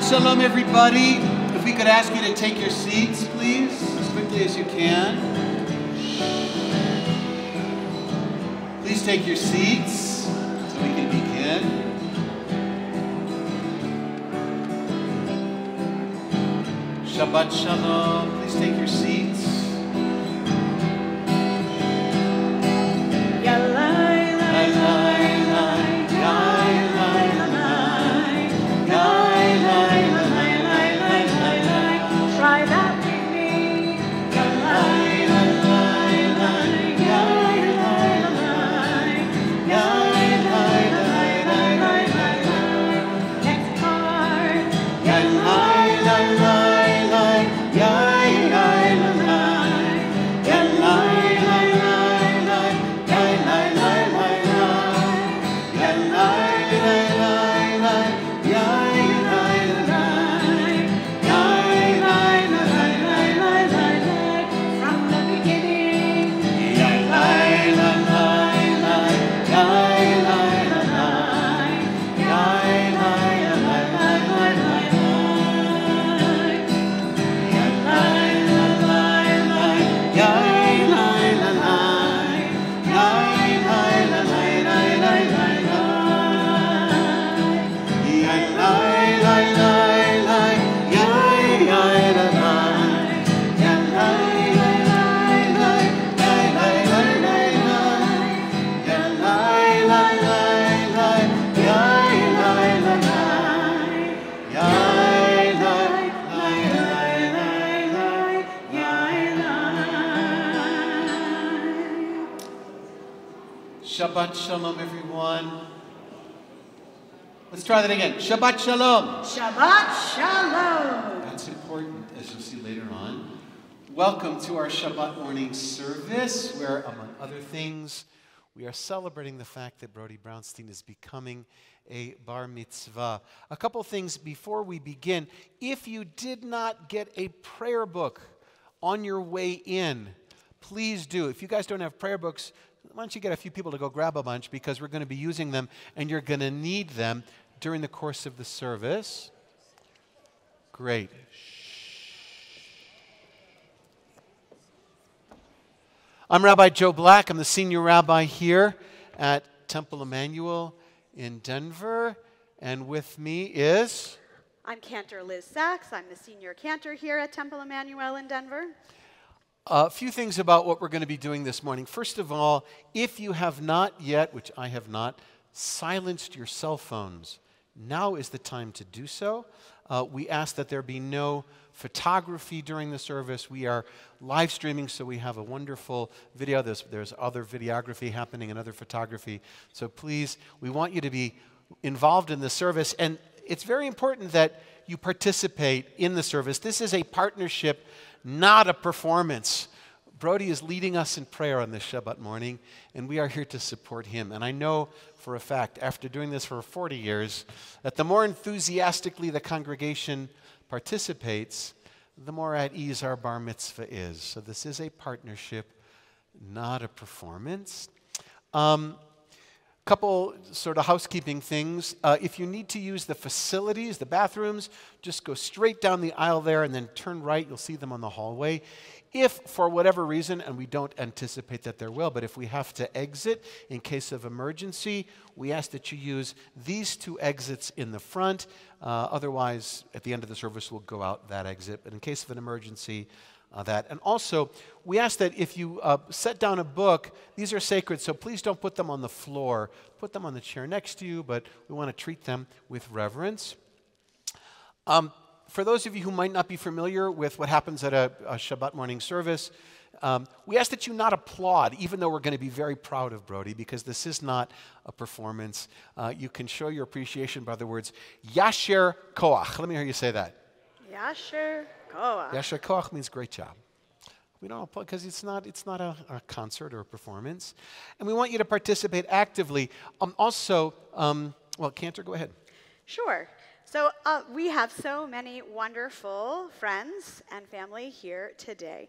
Shabbat Shalom, everybody. If we could ask you to take your seats, please, as quickly as you can. Please take your seats so we can begin. Shabbat Shalom. Please take your seats. Try that again. Shabbat Shalom. Shabbat Shalom. That's important, as you'll see later on. Welcome to our Shabbat morning service, where, among other things, we are celebrating the fact that Brody Brownstein is becoming a bar mitzvah. A couple things before we begin. If you did not get a prayer book on your way in, please do. If you guys don't have prayer books, why don't you get a few people to go grab a bunch because we're going to be using them and you're going to need them during the course of the service. Great. I'm Rabbi Joe Black. I'm the senior rabbi here at Temple Emanuel in Denver. And with me is. I'm Cantor Liz Sacks. I'm the senior cantor here at Temple Emanuel in Denver. A few things about what we're going to be doing this morning. First of all, if you have not yet, which I have not, silenced your cell phones, now is the time to do so. Uh, we ask that there be no photography during the service. We are live streaming, so we have a wonderful video. There's, there's other videography happening and other photography. So please, we want you to be involved in the service. And it's very important that you participate in the service. This is a partnership, not a performance. Brody is leading us in prayer on this Shabbat morning, and we are here to support him. And I know for a fact, after doing this for 40 years, that the more enthusiastically the congregation participates, the more at ease our bar mitzvah is. So this is a partnership, not a performance. Um, couple sort of housekeeping things. Uh, if you need to use the facilities, the bathrooms, just go straight down the aisle there and then turn right. You'll see them on the hallway. If, for whatever reason, and we don't anticipate that there will, but if we have to exit in case of emergency, we ask that you use these two exits in the front. Uh, otherwise, at the end of the service, we'll go out that exit. But in case of an emergency, uh, that. And also, we ask that if you uh, set down a book, these are sacred, so please don't put them on the floor. Put them on the chair next to you, but we want to treat them with reverence. Um, for those of you who might not be familiar with what happens at a, a Shabbat morning service, um, we ask that you not applaud, even though we're going to be very proud of Brody, because this is not a performance. Uh, you can show your appreciation by the words Yasher Koach. Let me hear you say that. Yasher Koach. Yasher Koach means great job. We don't applaud because it's not, it's not a, a, concert or a performance. And we want you to participate actively. Um, also, um, well, Cantor, go ahead. Sure. So uh, we have so many wonderful friends and family here today.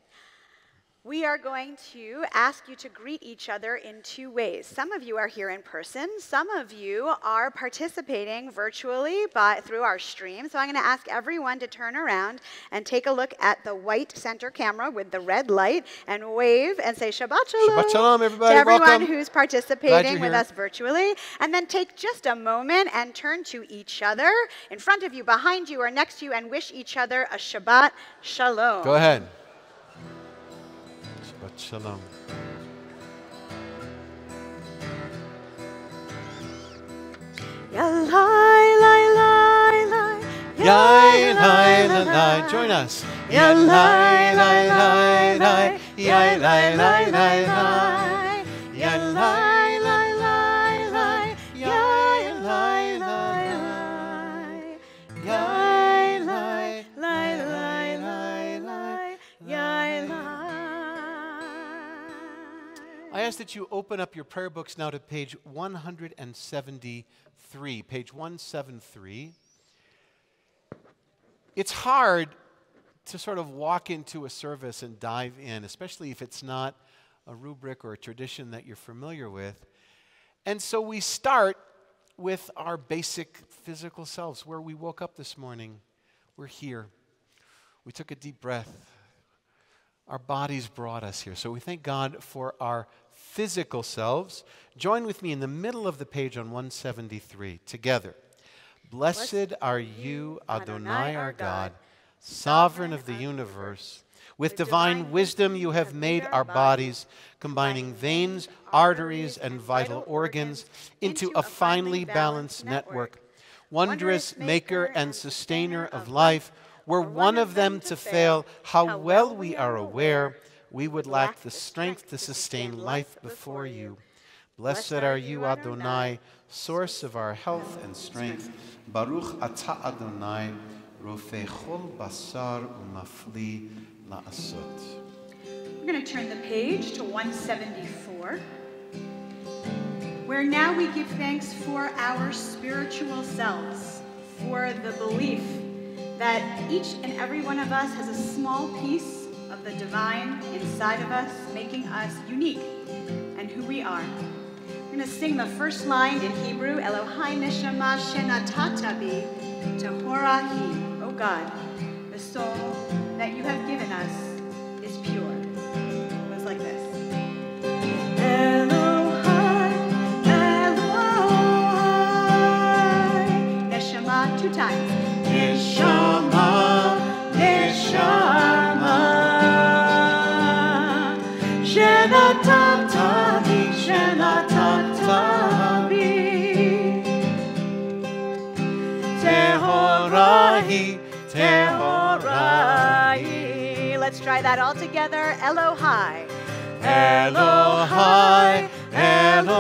We are going to ask you to greet each other in two ways. Some of you are here in person. Some of you are participating virtually by, through our stream. So I'm going to ask everyone to turn around and take a look at the white center camera with the red light and wave and say Shabbat Shalom. Shabbat Shalom, everybody. To everyone Welcome. who's participating with here. us virtually. And then take just a moment and turn to each other in front of you, behind you, or next to you and wish each other a Shabbat Shalom. Go ahead. Shabbat Shalom. Yai, lai, lai, lai. Join us. Ya lai lai lai lai. Ya lai lai lai lai. Ya lai lai I ask that you open up your prayer books now to page 173. Page 173. It's hard to sort of walk into a service and dive in, especially if it's not a rubric or a tradition that you're familiar with. And so we start with our basic physical selves, where we woke up this morning. We're here. We took a deep breath. Our bodies brought us here. So we thank God for our physical selves. Join with me in the middle of the page on 173 together. Blessed are you, Adonai our God, sovereign of the universe. With divine wisdom, you have made our bodies, combining veins, arteries, and vital organs into a finely balanced network. Wondrous maker and sustainer of life, were one of them to fail, how well we are aware we would lack the strength to sustain life before you. Blessed are you, Adonai, source of our health and strength. Baruch atah Adonai, rofei chol basar umafli la'asot. We're going to turn the page to 174, where now we give thanks for our spiritual selves, for the belief that each and every one of us has a small piece of the divine inside of us, making us unique and who we are. We're going to sing the first line in Hebrew, Elohai neshama shenatatabi tehorahi. Oh God, the soul that you have given us is pure. Try that all together. Elohai. Elohai, Elohai.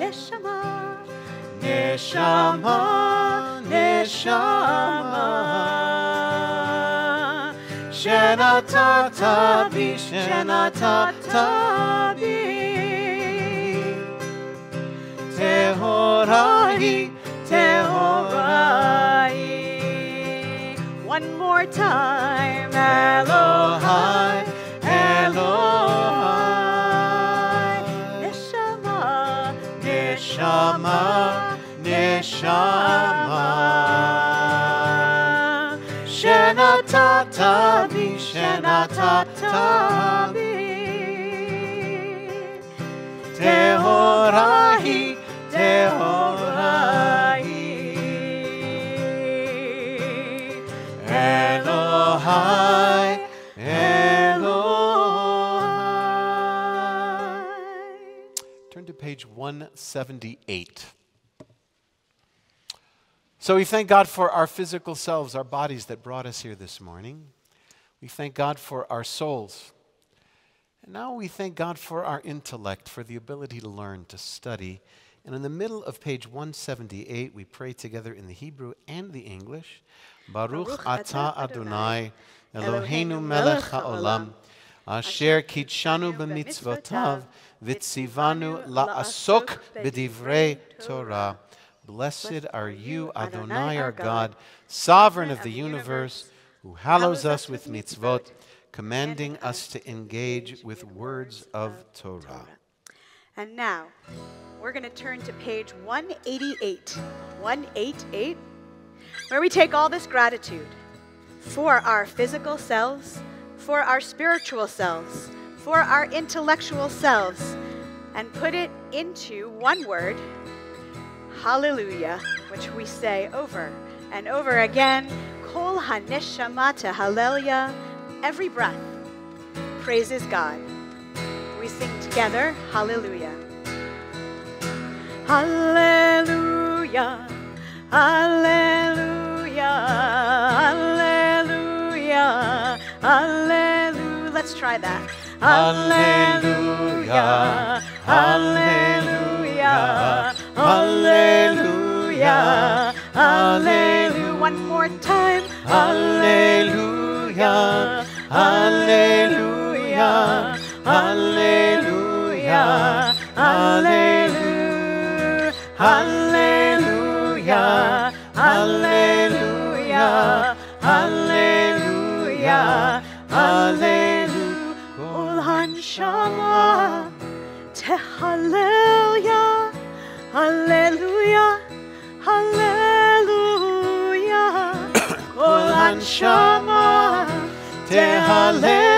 Neshama. Neshama, Neshama. Shenatatabi, Shenatatabi. Tehorahi, Tehorai. One more time. Elohai. Elohai. Neshama. Neshama, Neshama. Shenatatabi, Shenatatabi. Tehorahi, Tehorahi. Elohai, Elohai. Turn to page 178. So we thank God for our physical selves, our bodies that brought us here this morning. We thank God for our souls. And now we thank God for our intellect, for the ability to learn, to study. And in the middle of page 178, we pray together in the Hebrew and the English. Baruch atah atah Adonai, Eloheinu melech ha'olam, asher kitshanu b'mitzvotav, v'tzivanu la'asok b'divrei Torah. Blessed are you, Adonai our God, sovereign of the universe, who hallows us with mitzvot, commanding us to engage with words of Torah. And now, we're going to turn to page 188. 188, where we take all this gratitude for our physical selves, for our spiritual selves, for our intellectual selves, and put it into one word, hallelujah, which we say over and over again. Kol haneshama hallelujah, every breath praises God. We sing together, hallelujah. Hallelujah, hallelujah, hallelujah, hallelujah. Let's try that. Hallelujah, hallelujah, hallelujah, hallelujah. One more time. Hallelujah, hallelujah, Hallelujah, hallelujah, hallelujah, hallelujah, hallelujah, hallelujah. كل هنشامة تهاللويا Hallelujah, Hallelujah. كل هنشامة تهاللويا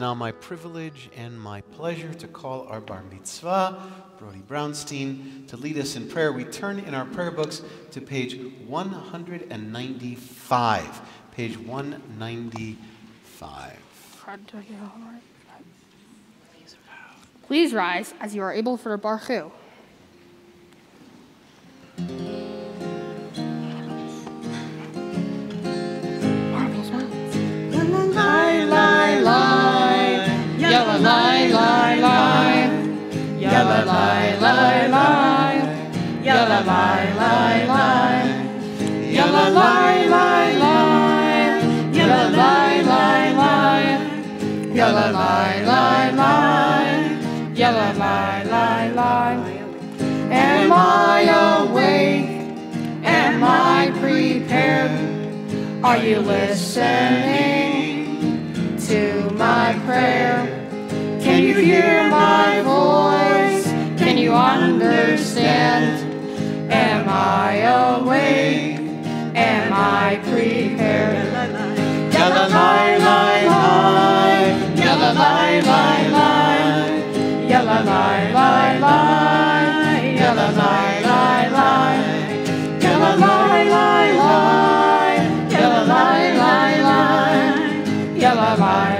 now my privilege and my pleasure to call our bar mitzvah, Brody Brownstein, to lead us in prayer. We turn in our prayer books to page 195. Page 195. Please rise as you are able for Baruch. Yalla, lie, lie, lie. Yalla, lie, lie, lie. Yalla, lie, lie, lie. Yalla, lie, lie, lie. Yalla, lie, lie, lie. Yalla, lie, lie, lie. Yalla, lie, lie, lie. Am I awake? Am I prepared? Are you listening to my prayer? Can you hear my voice? Can you understand? Am I awake? Am I prepared? Yalla lie lie yalla lie lie lie, yalla lie lie lie, yalla lie lie lie, yalla lie lie lie, yalla lie lie lie, yalla lie,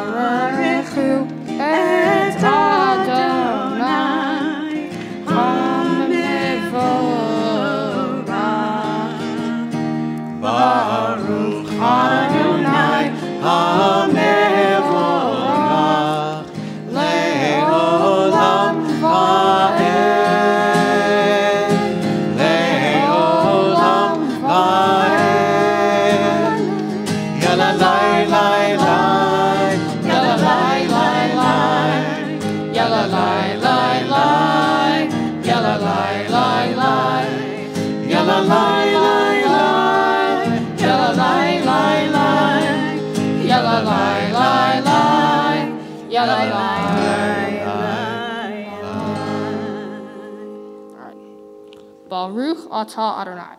Atah Adonai,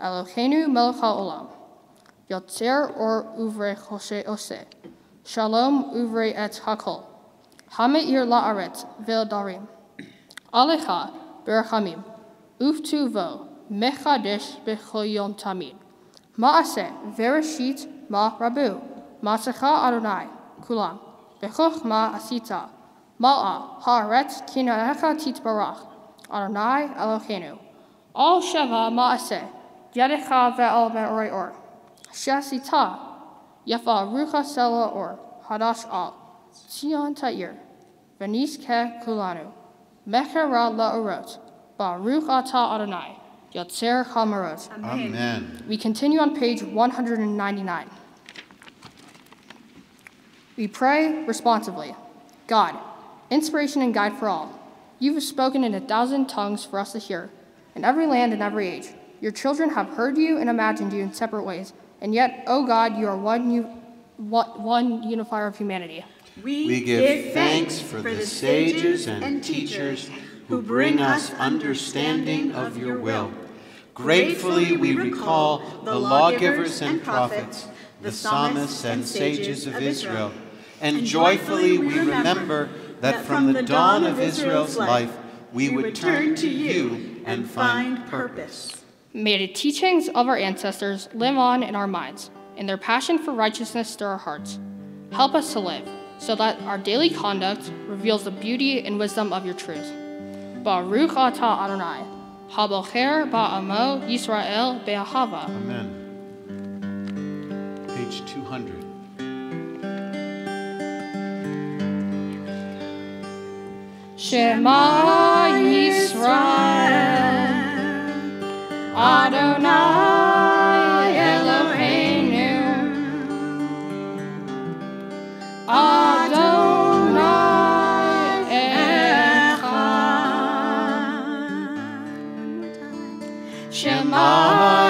Eloheinu melech haolam, Yotzer or uvre choshe ose, Shalom uvre et hakol, Hamir la'aretz vel darim. Alecha berachamim. Uftu vo mechadesh b'choyom tamid. Ma'aseh vereshit ma rabu. Masecha Adonai kulam. Bechochma asita. Ma'a haaretz kinaecha titbarach. Adonai Eloheinu. All sheva ma'aseh. Yadecha ve'al be'orei or. Shasita. Yafa rucha sela or. Hadash al. Sion ta'ir. Venis ke kulanu. Mechera la'urot. Baruch atah Adonai. Yotzer chamarot. Amen. We continue on page 199. We pray responsively. God, inspiration and guide for all. You have spoken in a thousand tongues for us to hear, in every land and every age. Your children have heard you and imagined you in separate ways, and yet, O God, you are one, u- one one unifier of humanity. We give thanks for the sages and teachers who bring us understanding of your will. Gratefully we recall the lawgivers and prophets, the psalmists and sages of Israel. And joyfully we remember that from the dawn of Israel's life we would turn to you and find purpose. May the teachings of our ancestors live on in our minds, and their passion for righteousness stir our hearts. Help us to live, so that our daily conduct reveals the beauty and wisdom of your truth. Baruch atah Adonai, habocher ba'amo Yisrael be'ahava. Amen. Page 200. Shema Yisrael, Adonai Eloheinu, Adonai Echad. Shema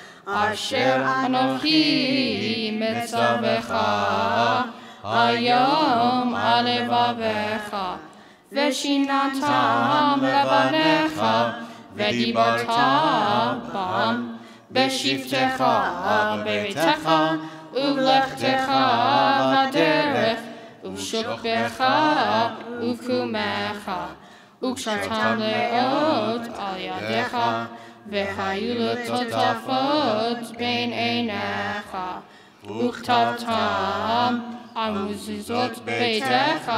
אשר אנוכי מצווך היום על לבביך ושיננתם לבניך ודיברת בם בשבתך בביתך ובלכתך בדרך ובשוכבך ובקומך וקשרתם לאות על ידיך והיו לטוטפות בין עיניך וכתבתם על מזוזות ביתך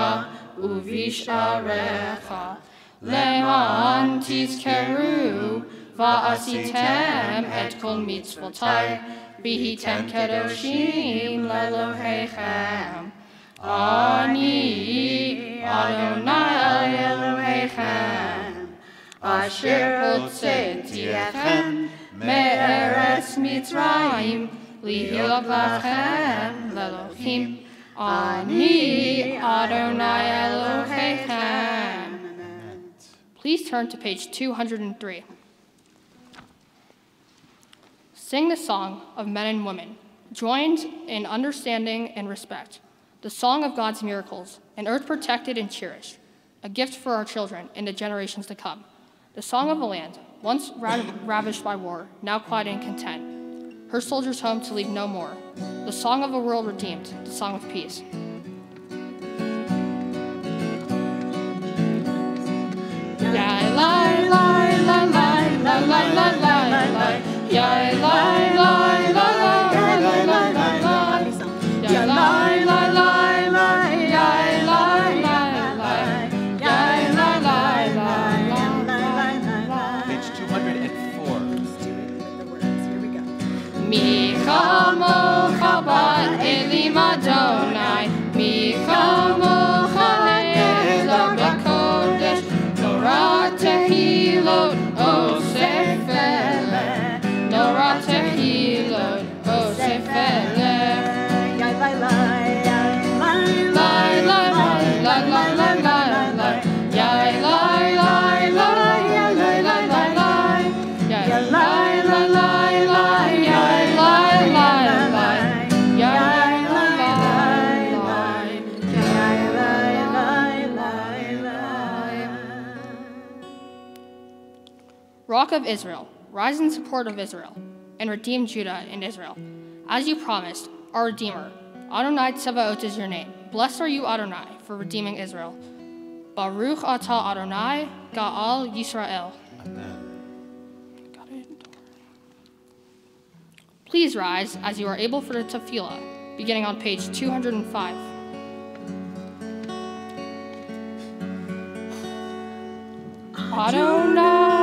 ובשעריך למען תזכרו ועשיתם את כל מצוותי והייתם קדושים לאלוהיכם אני אדוני אלוהיכם אשר הוצאתי אתכם מארץ מצרים להיות לכם לאלוהים אני אדוני אלוהיכם Please turn to page 203. Sing the song of men and women, joined in understanding and respect, the song of God's miracles, an earth protected and cherished, a gift for our children and the generations to come, the song of a land once ra- ravished by war, now quiet and content. her soldiers home to leave no more. The song of a world redeemed, the song of peace. Yeah, lie, lie, Rock of Israel, rise in support of Israel, and redeem Judah and Israel. As you promised, our Redeemer, Adonai Tsevaot is your name. Blessed are you, Adonai, for redeeming Israel. Baruch atah Adonai, Gaal Yisrael. Amen. Please rise as you are able for the tefillah, beginning on page 205. Adonai,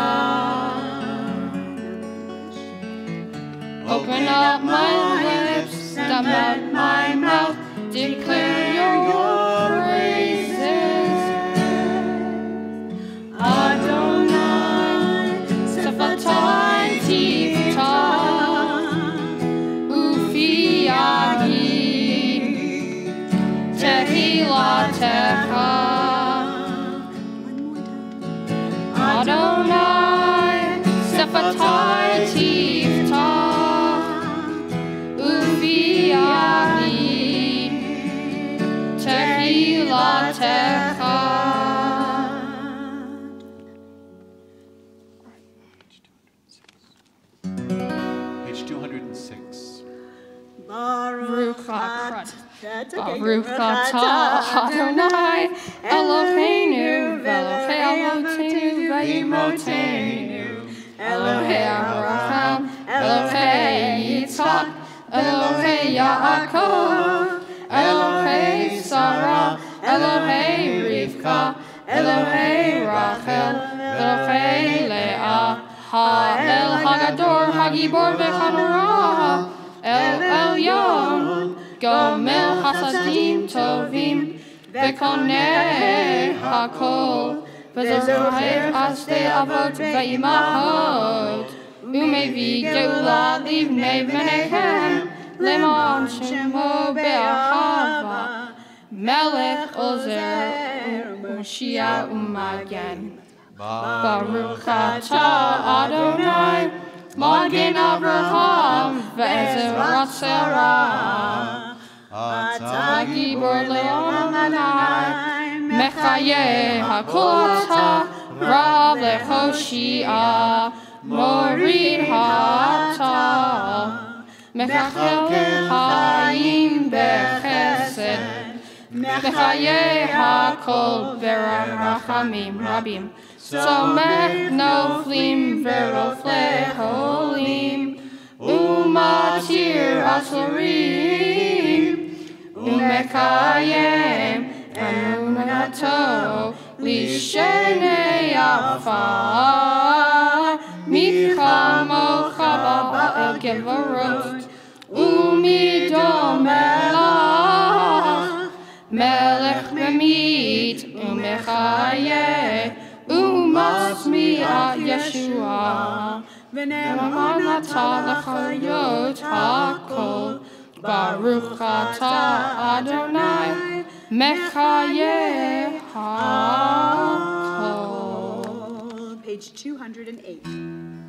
Open up my lips, dumb up my mouth, declare your praises. Adonai, Sefatai Tifta, Ufi Agid, Tehilatecha. Adonai, Sefatai Baruch Atah. Adonai Eloheinu Velohei Avotenu Ve'imotenu Elohei Abraham Elohei Yitzchak Elohei Yaakov Elohei Sarah Elohei Rivka Elohei Rachel Elohei Leah Ha'el Hagador Hagibor V'Chanorah El Elyon Gomel Hasadim Tovim Vekoneh Hakol Vezorahev Asde Avot Ve'imahot Umevi Geula Livnei Menechem Lemon Shemo Be'ahava Melech Ozer Moshiach Umagen. Baruch atah Adonai Magen Abraham Ve'ezer Sarah Atah Gibor Leon Adonai Mechaye Hakol Atah Rav Lechoshia Morid Hata Mechachel Chaim Bechesed מחיי הכל ורחמים רבים, סומך נופלים ורופא חולים, ומתיר אסורים, ומקיים אמונתו לשני עפר, מחמוך בבעל גברות, ומדומם melech memit umechaye yeshua. Venemar nata lechayot hakol baruch adonai mechaye hakol. Page 208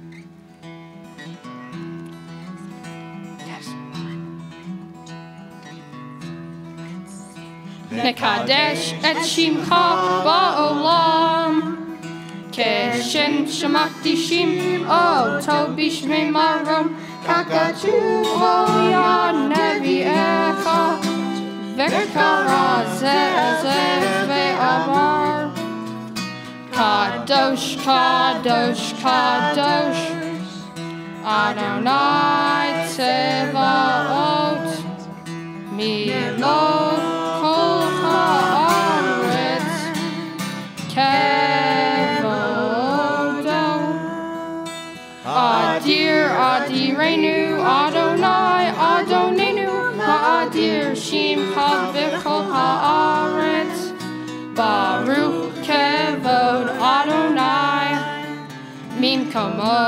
Mekadesh et shimcha ba'olam. Keshen shamati shim o tobish me marom. Kakatu o ya nevi echa. Vekara zezez ve'amar. Kadosh, kadosh, kadosh. Adonai Tsevaot Milot Adirenu Adonai Adonenu Ha'adir Shimcha V'Kol Haaretz Baruch Kevod Adonai Mimkamo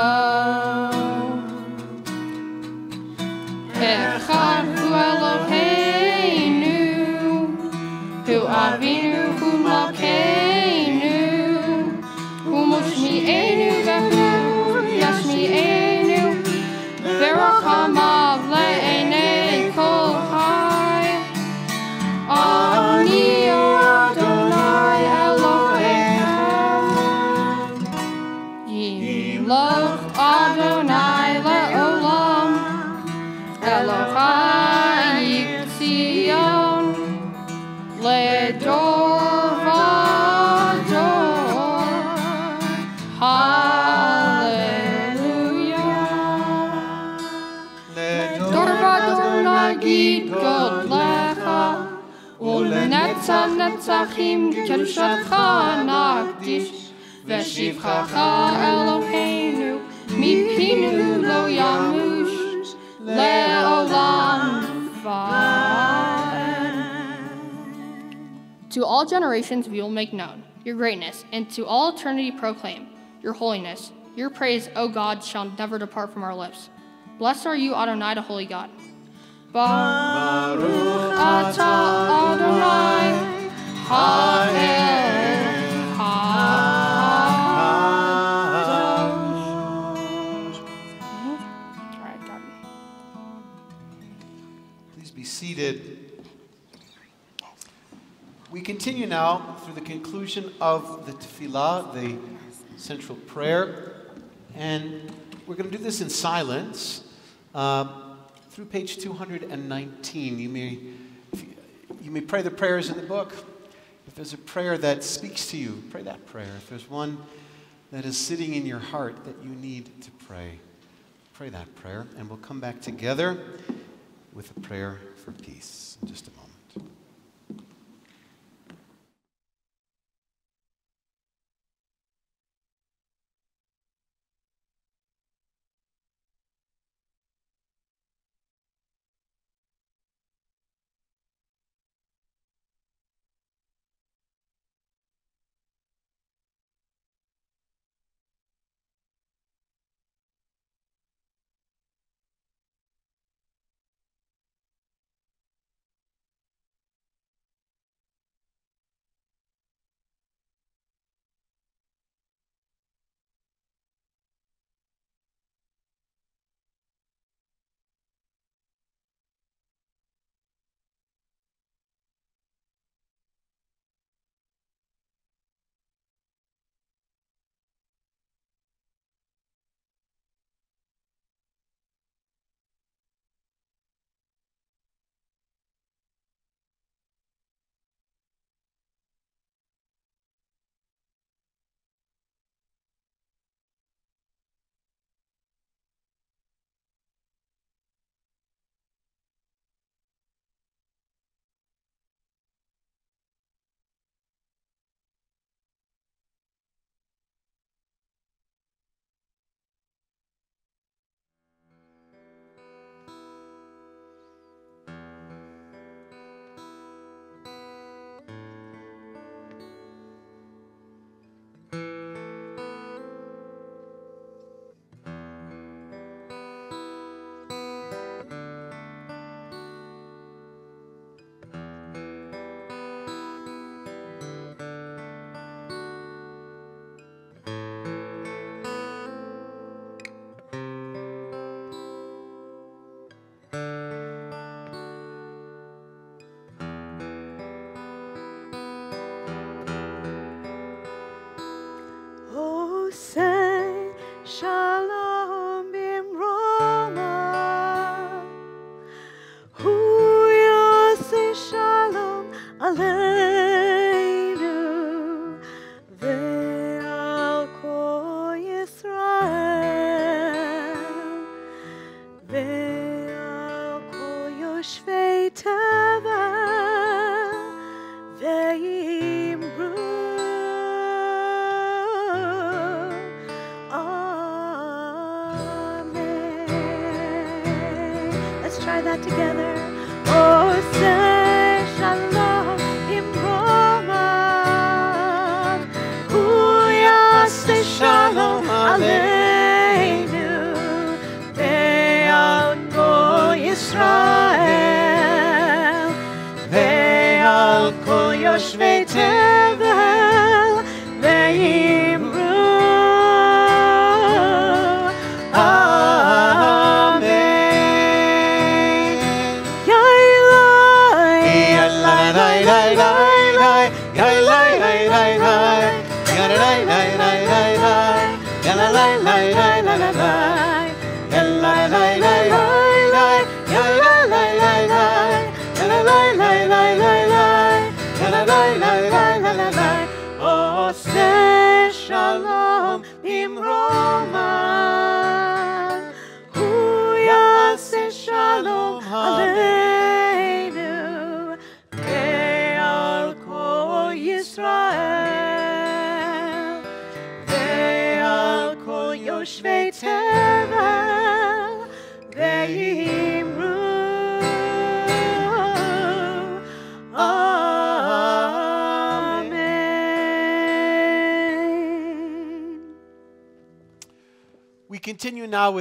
Echad hu Eloheinu, hu Avinu hu Malkeinu, hu Moshmi'enu Elohim Nakdish Eloheinu Mipinu Lo Yamush Leolam To all generations we will make known your greatness, and to all eternity proclaim your holiness. Your praise, O God, shall never depart from our lips. Blessed are you, Adonai, the holy God. Baruch Adonai Please be seated. We continue now through the conclusion of the tefillah, the central prayer, and we're going to do this in silence uh, through page 219. You may, you, you may pray the prayers in the book. If there's a prayer that speaks to you, pray that prayer. If there's one that is sitting in your heart that you need to pray, pray that prayer, and we'll come back together with a prayer for peace just a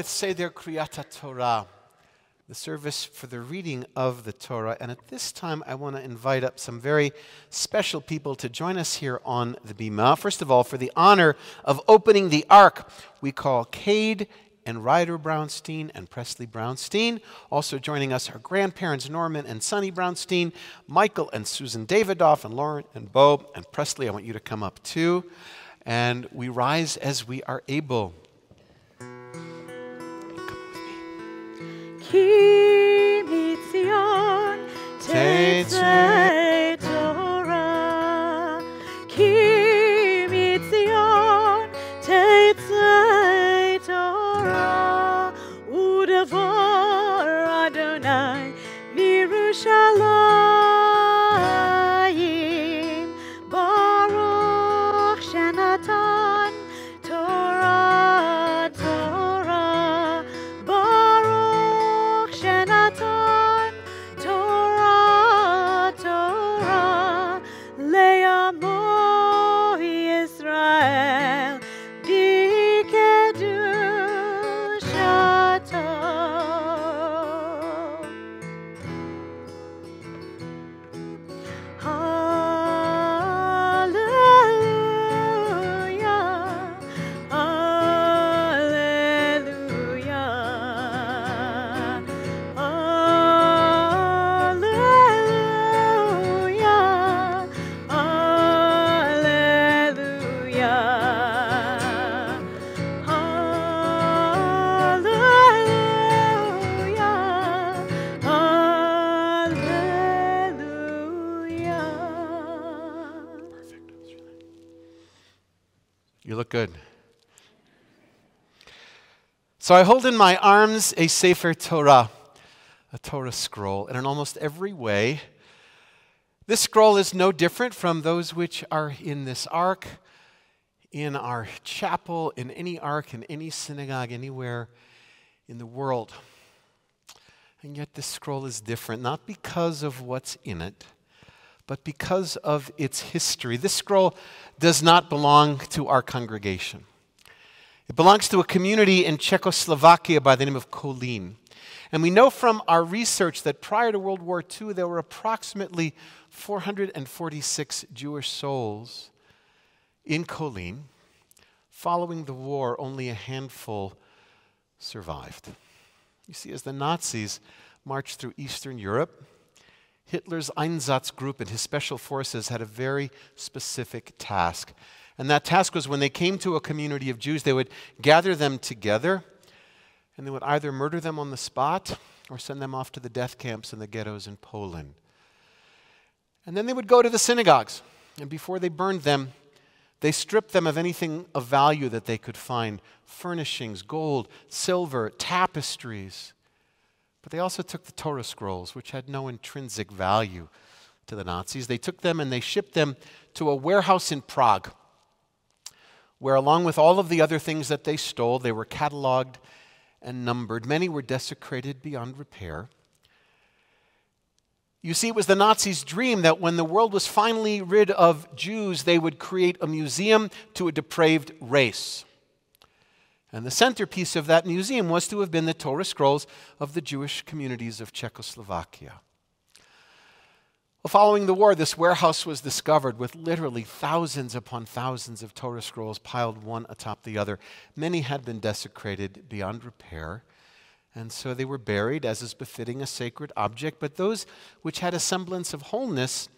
continue now with Seder Kriyat Torah, the service for the reading of the Torah. And at this time, I want to invite up some very special people to join us here on the Bima. First of all, for the honor of opening the Ark, we call Cade and Ryder Brownstein and Presley Brownstein. Also joining us are grandparents Norman and Sonny Brownstein, Michael and Susan Davidoff, and Lauren and Bo and Presley. I want you to come up too. And we rise as we are able. keep. So I hold in my arms a Sefer Torah, a Torah scroll, and in almost every way, this scroll is no different from those which are in this ark, in our chapel, in any ark, in any synagogue, anywhere in the world. And yet this scroll is different, not because of what's in it, but because of its history. This scroll does not belong to our congregation. It belongs to a community in Czechoslovakia by the name of Kolín. And we know from our research that prior to World War II, there were approximately 446 Jewish souls in Kolín. Following the war, only a handful survived. You see, as the Nazis marched through Eastern Europe, Hitler's Einsatz group and his special forces had a very specific task. And that task was when they came to a community of Jews, they would gather them together and they would either murder them on the spot or send them off to the death camps and the ghettos in Poland. And then they would go to the synagogues, and before they burned them, they stripped them of anything of value that they could find furnishings, gold, silver, tapestries. But they also took the Torah scrolls, which had no intrinsic value to the Nazis. They took them and they shipped them to a warehouse in Prague, where, along with all of the other things that they stole, they were cataloged and numbered. Many were desecrated beyond repair. You see, it was the Nazis' dream that when the world was finally rid of Jews, they would create a museum to a depraved race. And the centerpiece of that museum was to have been the Torah scrolls of the Jewish communities of Czechoslovakia. Following the war, this warehouse was discovered with literally thousands upon thousands of Torah scrolls piled one atop the other. Many had been desecrated beyond repair, and so they were buried as is befitting a sacred object. But those which had a semblance of wholeness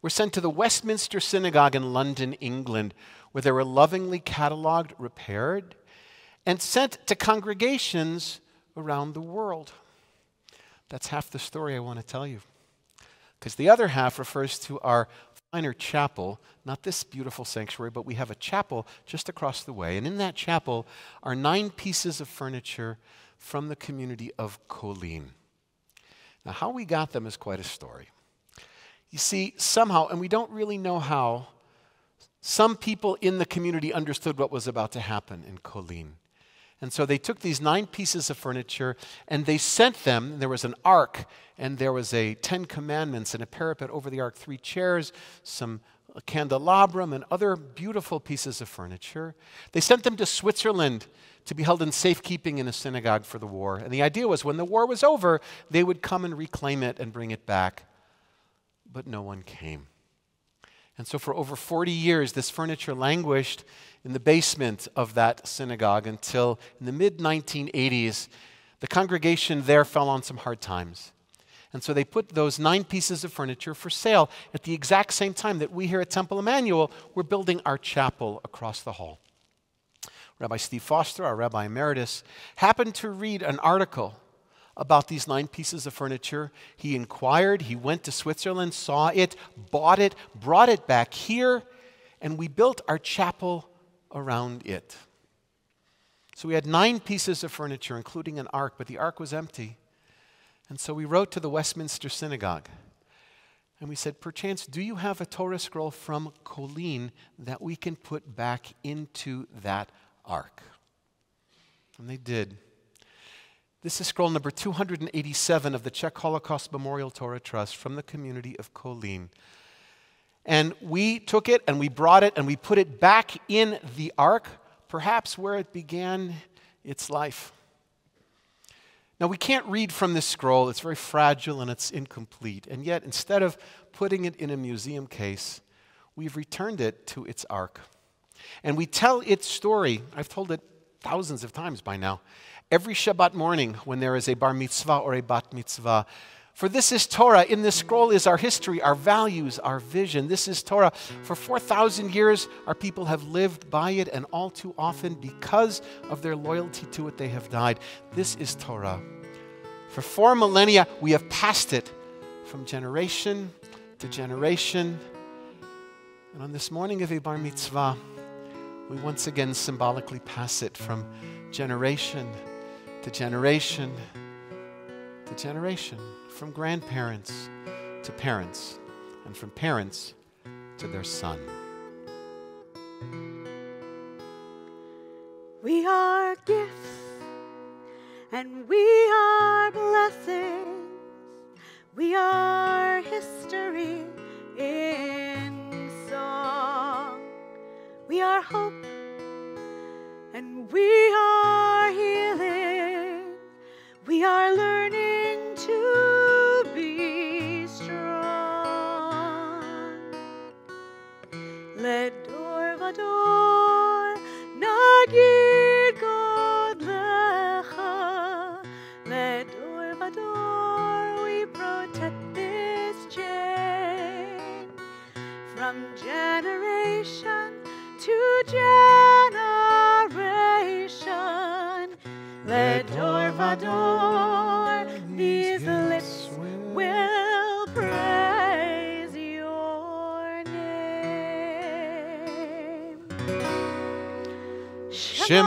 were sent to the Westminster Synagogue in London, England, where they were lovingly cataloged, repaired, and sent to congregations around the world. That's half the story I want to tell you. Because the other half refers to our finer chapel, not this beautiful sanctuary, but we have a chapel just across the way. And in that chapel are nine pieces of furniture from the community of Kolin. Now, how we got them is quite a story. You see, somehow, and we don't really know how, some people in the community understood what was about to happen in Kolin. And so they took these nine pieces of furniture and they sent them. There was an ark, and there was a Ten Commandments and a parapet over the ark, three chairs, some candelabrum, and other beautiful pieces of furniture. They sent them to Switzerland to be held in safekeeping in a synagogue for the war. And the idea was when the war was over, they would come and reclaim it and bring it back. But no one came. And so for over 40 years, this furniture languished in the basement of that synagogue until in the mid 1980s, the congregation there fell on some hard times. And so they put those nine pieces of furniture for sale at the exact same time that we here at Temple Emanuel were building our chapel across the hall. Rabbi Steve Foster, our Rabbi Emeritus, happened to read an article about these nine pieces of furniture. He inquired, he went to Switzerland, saw it, bought it, brought it back here, and we built our chapel around it. So we had nine pieces of furniture, including an ark, but the ark was empty. And so we wrote to the Westminster Synagogue. And we said, Perchance, do you have a Torah scroll from Kolin that we can put back into that ark? And they did. This is scroll number 287 of the Czech Holocaust Memorial Torah Trust from the community of Kolin. And we took it and we brought it and we put it back in the ark, perhaps where it began its life. Now, we can't read from this scroll, it's very fragile and it's incomplete. And yet, instead of putting it in a museum case, we've returned it to its ark. And we tell its story. I've told it thousands of times by now every Shabbat morning when there is a bar mitzvah or a bat mitzvah. For this is Torah. In this scroll is our history, our values, our vision. This is Torah. For 4,000 years, our people have lived by it, and all too often, because of their loyalty to it, they have died. This is Torah. For four millennia, we have passed it from generation to generation. And on this morning of a bar mitzvah, we once again symbolically pass it from generation to generation to generation, from grandparents to parents, and from parents to their son. We are gifts and we are blessings. We are door these lips will praise your name. Shema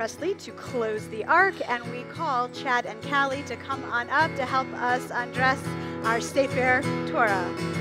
Presley to close the ark, and we call Chad and Callie to come on up to help us undress our Sefer Torah.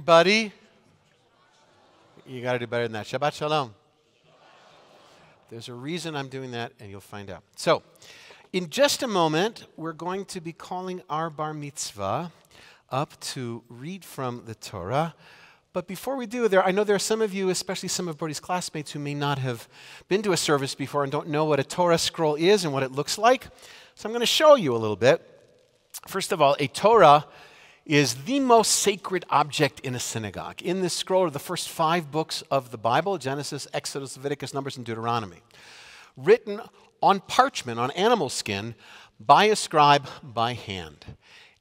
Everybody, you got to do better than that. Shabbat Shalom. There's a reason I'm doing that, and you'll find out. So, in just a moment, we're going to be calling our bar mitzvah up to read from the Torah. But before we do, there, I know there are some of you, especially some of Brody's classmates, who may not have been to a service before and don't know what a Torah scroll is and what it looks like. So I'm going to show you a little bit. First of all, a Torah is the most sacred object in a synagogue. In this scroll are the first five books of the Bible Genesis, Exodus, Leviticus, Numbers, and Deuteronomy. Written on parchment, on animal skin, by a scribe by hand.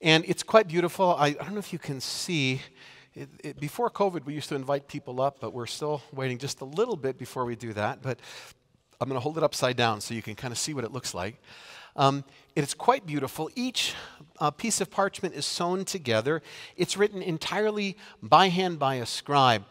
And it's quite beautiful. I, I don't know if you can see. It, it, before COVID, we used to invite people up, but we're still waiting just a little bit before we do that. But I'm going to hold it upside down so you can kind of see what it looks like. Um, it's quite beautiful. Each uh, piece of parchment is sewn together. It's written entirely by hand by a scribe.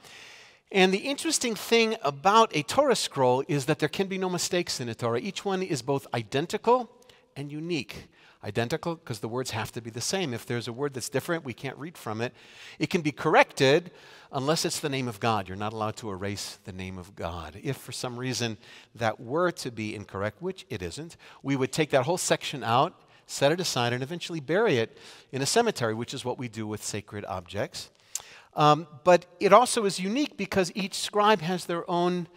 And the interesting thing about a Torah scroll is that there can be no mistakes in a Torah. Each one is both identical and unique. Identical because the words have to be the same. If there's a word that's different, we can't read from it. It can be corrected unless it's the name of God. You're not allowed to erase the name of God. If for some reason that were to be incorrect, which it isn't, we would take that whole section out, set it aside, and eventually bury it in a cemetery, which is what we do with sacred objects. Um, but it also is unique because each scribe has their own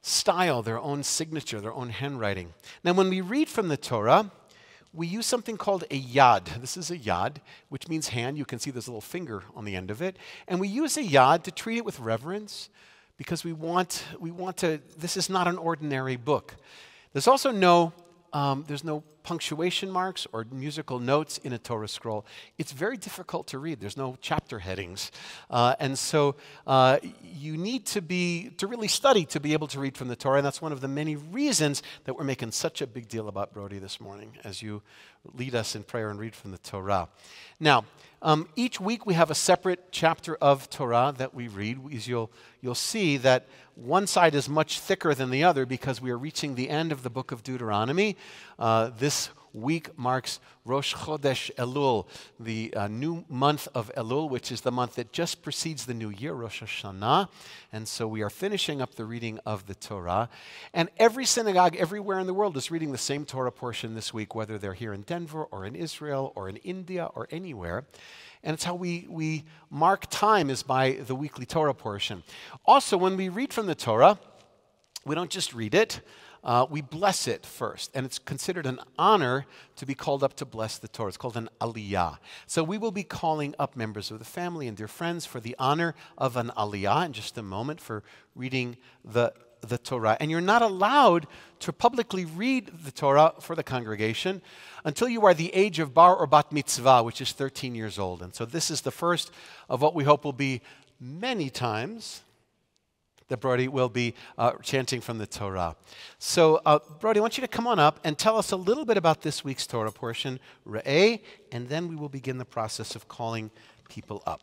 style, their own signature, their own handwriting. Now, when we read from the Torah, we use something called a yad. This is a yad, which means hand. You can see there's a little finger on the end of it. And we use a yad to treat it with reverence because we want, we want to, this is not an ordinary book. There's also no, um, there's no punctuation marks or musical notes in a Torah scroll. It's very difficult to read. There's no chapter headings. Uh, and so uh, you need to be, to really study to be able to read from the Torah. And that's one of the many reasons that we're making such a big deal about Brody this morning as you lead us in prayer and read from the Torah. Now, um, each week we have a separate chapter of Torah that we read. As you'll, you'll see that one side is much thicker than the other because we are reaching the end of the book of Deuteronomy. Uh, this week marks Rosh Chodesh Elul, the uh, new month of Elul, which is the month that just precedes the new year, Rosh Hashanah. And so we are finishing up the reading of the Torah. And every synagogue everywhere in the world is reading the same Torah portion this week, whether they're here in Denver or in Israel or in India or anywhere. And it's how we, we mark time is by the weekly Torah portion. Also, when we read from the Torah, we don't just read it, uh, we bless it first. And it's considered an honor to be called up to bless the Torah. It's called an aliyah. So we will be calling up members of the family and dear friends for the honor of an aliyah in just a moment for reading the, the Torah. And you're not allowed to publicly read the Torah for the congregation until you are the age of bar or bat mitzvah, which is 13 years old. And so this is the first of what we hope will be many times that Brody will be uh, chanting from the Torah. So, uh, Brody, I want you to come on up and tell us a little bit about this week's Torah portion, Re'eh, and then we will begin the process of calling people up.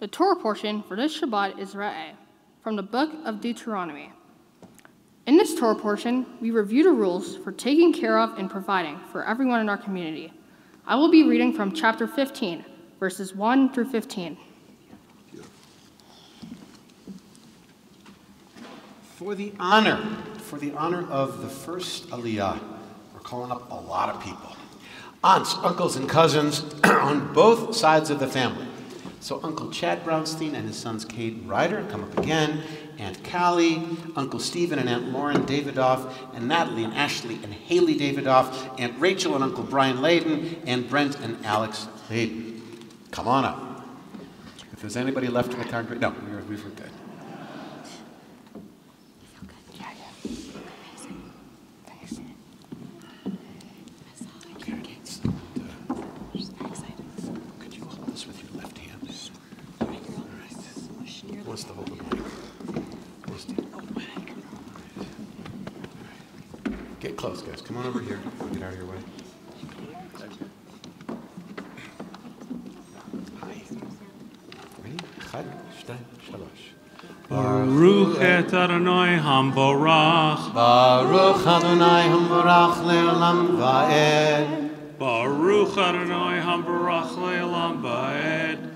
The Torah portion for this Shabbat is Re'eh, from the book of Deuteronomy. In this Torah portion, we review the rules for taking care of and providing for everyone in our community. I will be reading from chapter 15, verses 1 through 15. For the honor, for the honor of the first Aliyah, we're calling up a lot of people. Aunts, uncles, and cousins on both sides of the family. So Uncle Chad Brownstein and his sons Cade Ryder come up again, Aunt Callie, Uncle Stephen and Aunt Lauren Davidoff, and Natalie and Ashley and Haley Davidoff, Aunt Rachel and Uncle Brian Layden, and Brent and Alex Layden. Come on up. If there's anybody left in the congregation, no, we were, we were good. Okay, so, uh, could you hold this with your left hand? All right. Who wants to hold the mic? Who's the- Get close, guys. Come on over here. I'll Get out of your way. Baruch et Adonai Hamborach. Baruch Adonai Hamborach le'olam va'ed. Baruch Adonai Hamborach le'olam va'ed.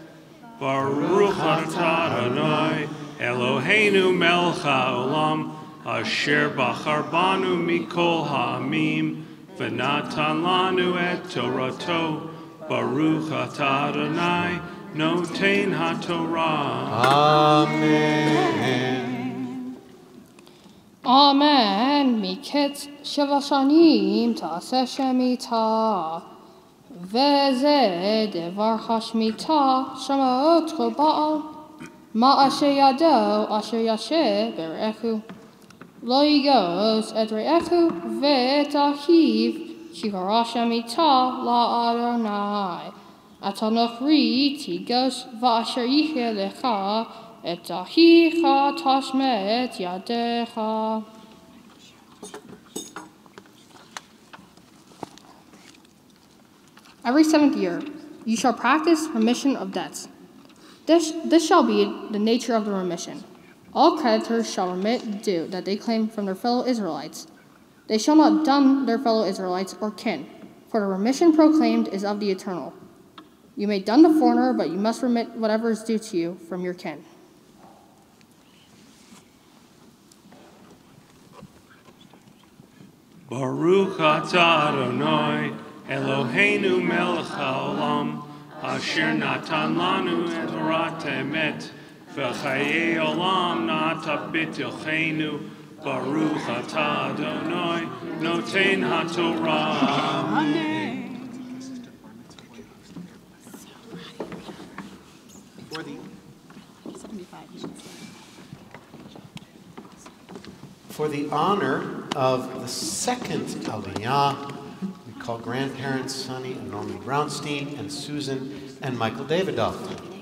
Baruch Adonai Eloheinu Melcha haolam asher bachar banu mikol ha'amim. v'natan lanu et Torato. Baruch atah Adonai noten ha'torah. Amen. Amen. מקץ שבע שנים תעשה שמיטה. וזה דבר השמיטה, שמע אותך בעל. מה אשר ידו אשר ישב ברעהו. Loigos la Adonai. Lecha tashmet. Every seventh year, you shall practice remission of debts. This, this shall be the nature of the remission. All creditors shall remit the due that they claim from their fellow Israelites. They shall not dun their fellow Israelites or kin, for the remission proclaimed is of the eternal. You may dun the foreigner, but you must remit whatever is due to you from your kin. Baruch atah Adonai Eloheinu melech haolam asher natan lanu et olam Baruch Adonai noten haTorah. For the, for the honor of the second Aliyah. We call grandparents Sonny and Norman Brownstein and Susan and Michael Davidoff.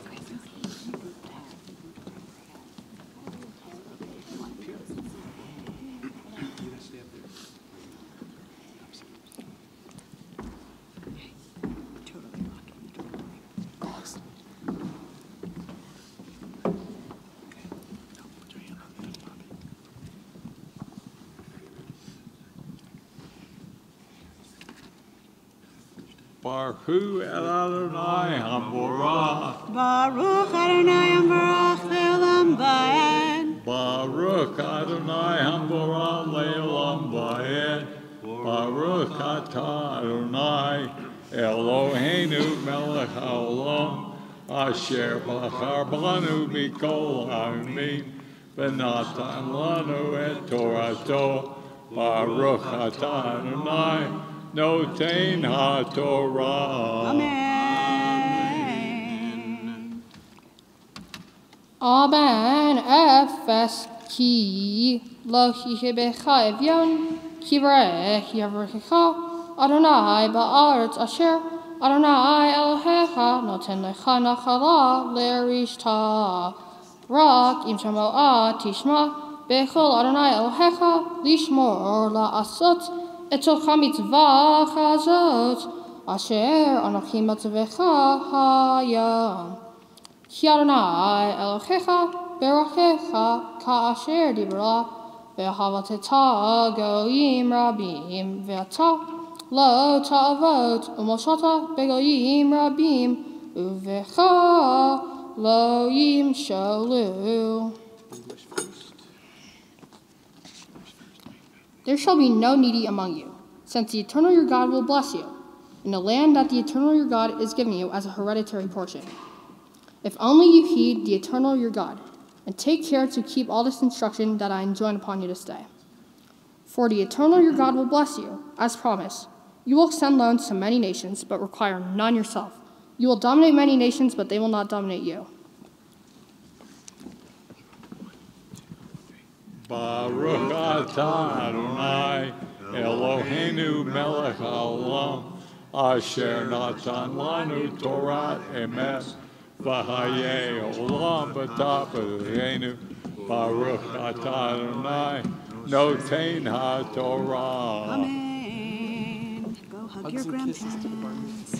Baruch El Adonai Hamorah. Baruch Adonai Baruch Leolam Baed. Baruch Adonai Hamorah Leolam Baed. Baruch Atah Adonai Eloheinu Melech Haolam. Asher Bachar Banu Mikol Ha'amim. V'natan Lanu Et Torato. Baruch Atah Adonai Notein HaTorah. Amen. Amen. Efes ki lo hibecha evyon kibre yavrecha Adonai ba'aretz asher Adonai Elohecha noten lecha nachala lerishta rak im tishma bechol Adonai Elohecha lishmor la'asot etol chamitzvah chazot asher anochim matzavecha hayam כי אדוני אלוהיך ברכך כאשר דיברה ואהבתך גויים רבים ואתה לא תעבוד ומשלת בגויים רבים ובך לא ימשלו. There shall be no needy among you, since the eternal your God will bless you, in the land that the eternal your God is giving you as a hereditary portion. If only you heed the eternal your God, and take care to keep all this instruction that I enjoin upon you this day. For the eternal your God will bless you, as promised. You will send loans to many nations, but require none yourself. You will dominate many nations, but they will not dominate you. Baruch atah Adonai Eloheinu melech haolam asher natan lanu Torah emes v'hayei olam b'tapenu Baruch atah Adonai notein ha-Torah. Amen. Go hug your grandparents.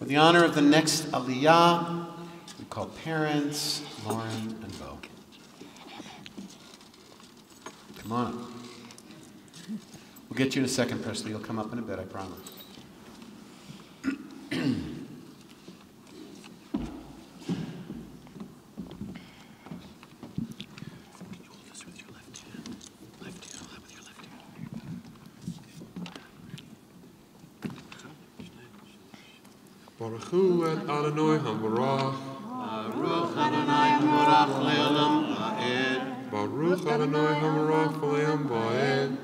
For the honor of the next Aliyah, we call parents Lauren and Bo. Come on. We'll get you in a second, Presley. You'll come up in a bit, I promise. Baruch Hu et Adonai HaMarach. Baruch Adonai Morach Leolam Ha'ed. Baruch Adonai HaMarach V'le'am Ba'ed.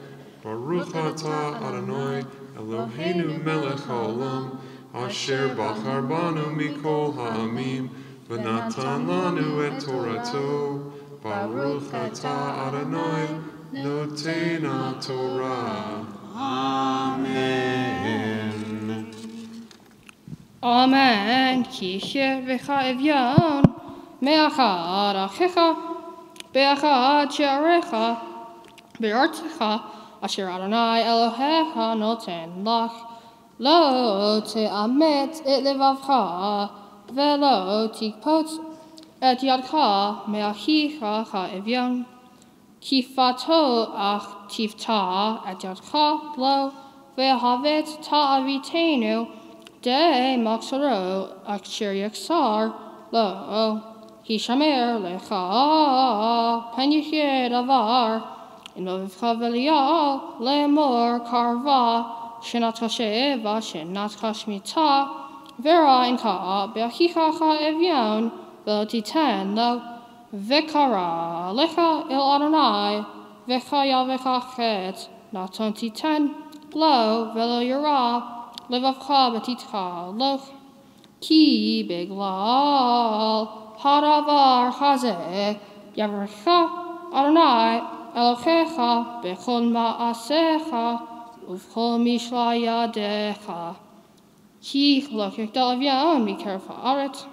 Baruch Atah Adonai Eloheinu Melech HaOlam. Asher Bachar Banu Mikol Ha'amim. V'natan Lanu et Torato. Baruch Atah Adonai Noten HaTorah. Amen. Amen. כי שביך אביון, מאחד אחיך, באחד שעריך, בארצך, אשר אדוני אלוהיך נותן לך. לא תאמץ את לבבך, ולא תקפוץ את ידך מאחיך האביון. כיפתו אך תפתח את ידך לו, והבט Day maxaro achiriach sar lo hishamer lecha peniched avar inov chavelia lemor karva shenat chasheva shenat chashmita vera bechicha beachichacha evion velotitan lo vekara lecha il adonai vecha yavechachet naton titan lo velo yirah Lyfodd chabat i tchalwch. Ci big lal. Harafar chaseg. Iafrcha arnau. Elochecha. Bechon ma asecha. Wfchol mi slaiadecha. Cich lwch i'ch dal fiawn mi cerfa aret.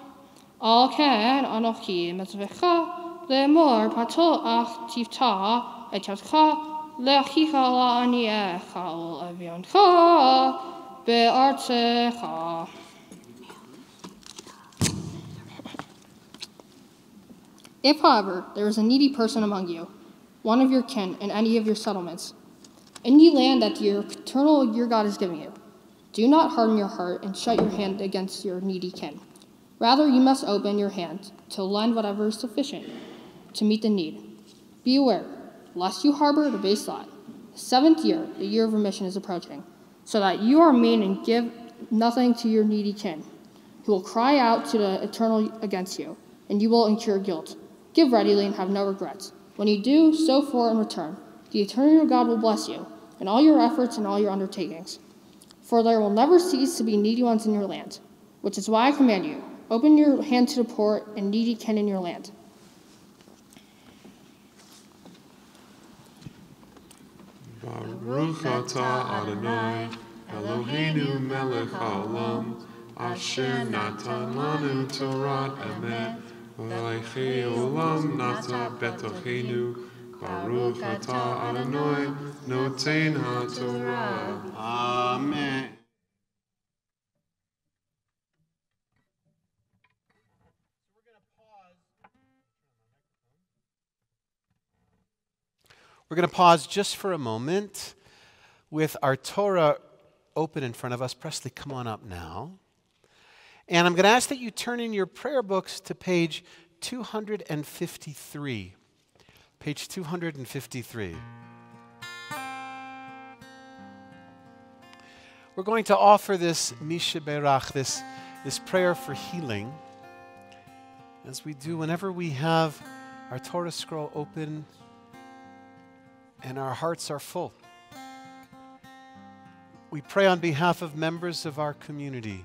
Al cen anoch chi metfecha. Le mor patol ach tifta. Etiad cha. Le chicha la ani echa. Ol afion cha. בארצך. If, however, there is a needy person among you, one of your kin in any of your settlements, in the land that your eternal your God is giving you, do not harden your heart and shut your hand against your needy kin. Rather, you must open your hand to lend whatever is sufficient to meet the need. Be aware, lest you harbor the base thought. The seventh year, the year of remission, is approaching, so that you are mean and give nothing to your needy kin, who will cry out to the eternal against you, and you will incur guilt. Give readily and have no regrets. When you do, so for in return. The eternal God will bless you in all your efforts and all your undertakings. For there will never cease to be needy ones in your land, which is why I command you open your hand to the poor and needy kin in your land. Baruch atah Adonai, Eloheinu melech haolam, asher natan lanu Torat emet, v'leichei olam nata betochenu, Baruch atah Adonai, noten ha-Torah. Amen. We're going to pause just for a moment with our Torah open in front of us. Presley, come on up now. And I'm going to ask that you turn in your prayer books to page 253. Page 253. We're going to offer this Misheberach, this, this prayer for healing, as we do whenever we have our Torah scroll open and our hearts are full. We pray on behalf of members of our community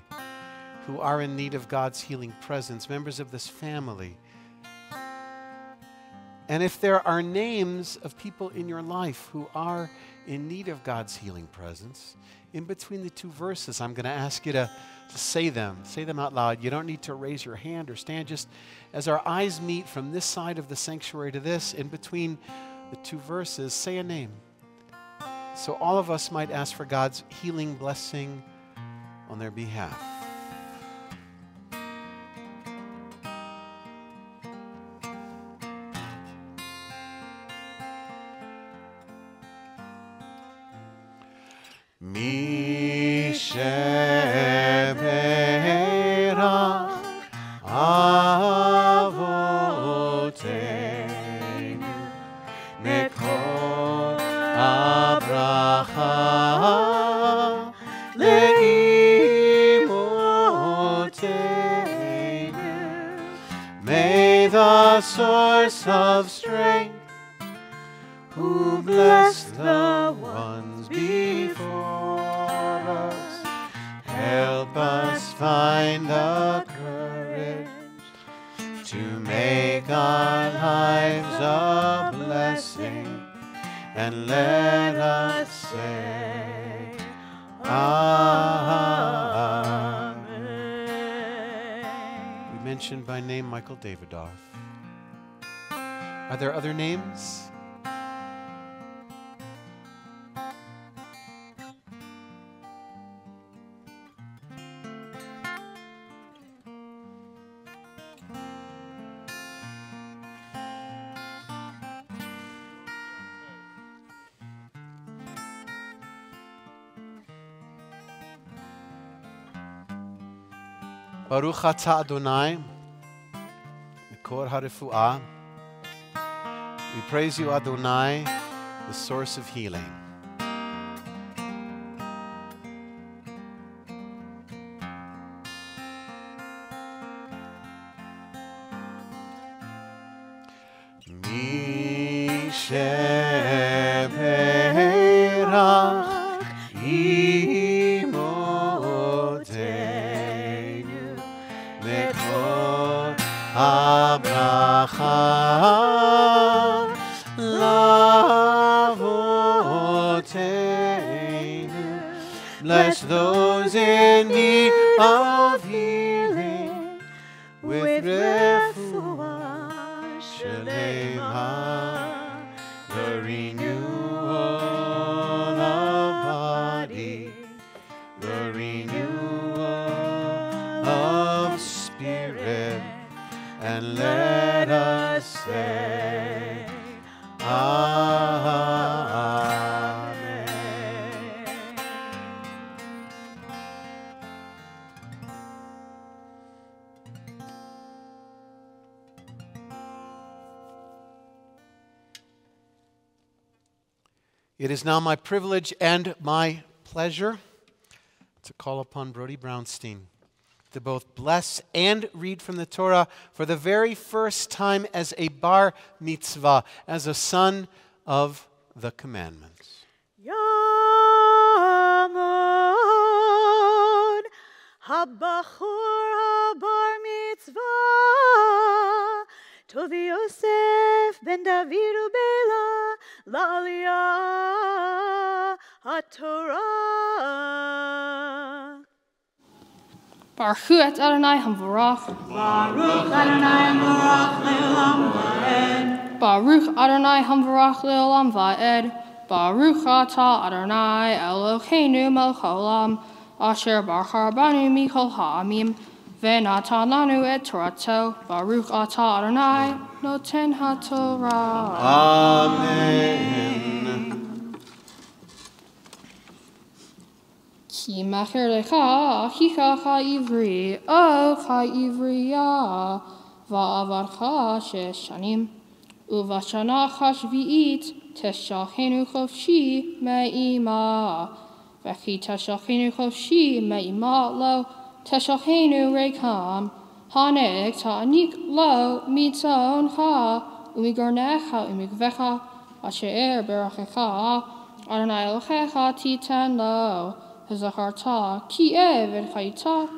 who are in need of God's healing presence, members of this family. And if there are names of people in your life who are in need of God's healing presence, in between the two verses, I'm going to ask you to, to say them. Say them out loud. You don't need to raise your hand or stand. Just as our eyes meet from this side of the sanctuary to this, in between the two verses, say a name. So all of us might ask for God's healing blessing on their behalf. Misheberach Davidoff. Are there other names? Baruch atah Adonai, Mikor Harifuah. We praise you, Adonai, the source of healing. Is now my privilege and my pleasure to call upon Brody Brownstein to both bless and read from the Torah for the very first time as a bar mitzvah, as a son of the commandments. Yamod habachor habar mitzvah Tov Yosef ben David ubela la'aliyah haTorah Baruch et Adonai Hamvarach. Baruch Adonai Baruch Le'olam Va'ed. Baruch Adonai Hamvarach Leolam Va'ed. Baruch Ata Adonai Eloheinu Melech Haolam. Asher Barchar Banu Mikol Ha'amim. Ve'natan Lanu et Torato. Baruch Ata Adonai Noten HaTorah. Amen. Ki macher lecha, achicha cha'ivri, o cha'ivriya, va'avarcha shesh shanim. Uvashana chashvi'it, teshachenu chofshi me'ima. Vechi teshachenu chofshi me'ima lo, teshachenu rekam. Hanek ta'anik lo mitzon cha, umigornecha umigvecha, asher berachecha, Adonai Elohecha titan lo. Zacharta, ki ev er et chayta,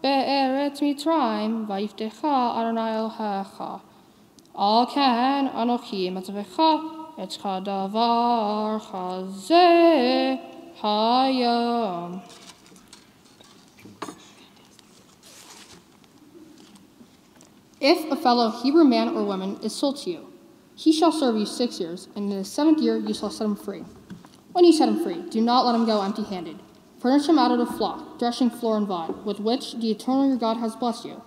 be'eret mitzrayim, vayiftecha Adonai Elohecha. Al kan anochi matzavecha, et chadavar chazeh hayom. If a fellow Hebrew man or woman is sold to you, he shall serve you six years, and in the seventh year you shall set him free. When you set him free, do not let him go empty handed. Furnish him out of the flock, threshing floor and vine, with which the eternal your God has blessed you.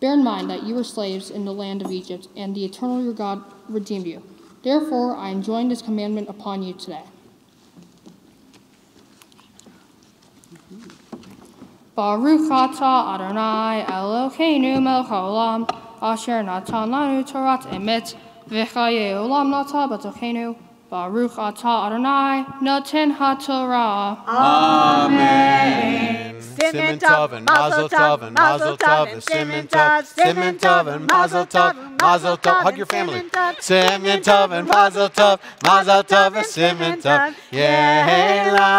Bear in mind that you were slaves in the land of Egypt, and the eternal your God redeemed you. Therefore, I enjoin this commandment upon you today. Baruch Adonai Eloheinu melech haolam, asher natan lanu Torat emet, v'chaye olam nata batochenu. Baruch atah Adonai noten haTorah. Amen. Siman Tov and Mazel Tov and Mazel Tov and Siman Tov, Siman Tov and Mazel Tov, Mazel Tov. Hug your family. Siman Tov and Mazel Tov, Mazel Tov and Siman Tov. Yehelanu,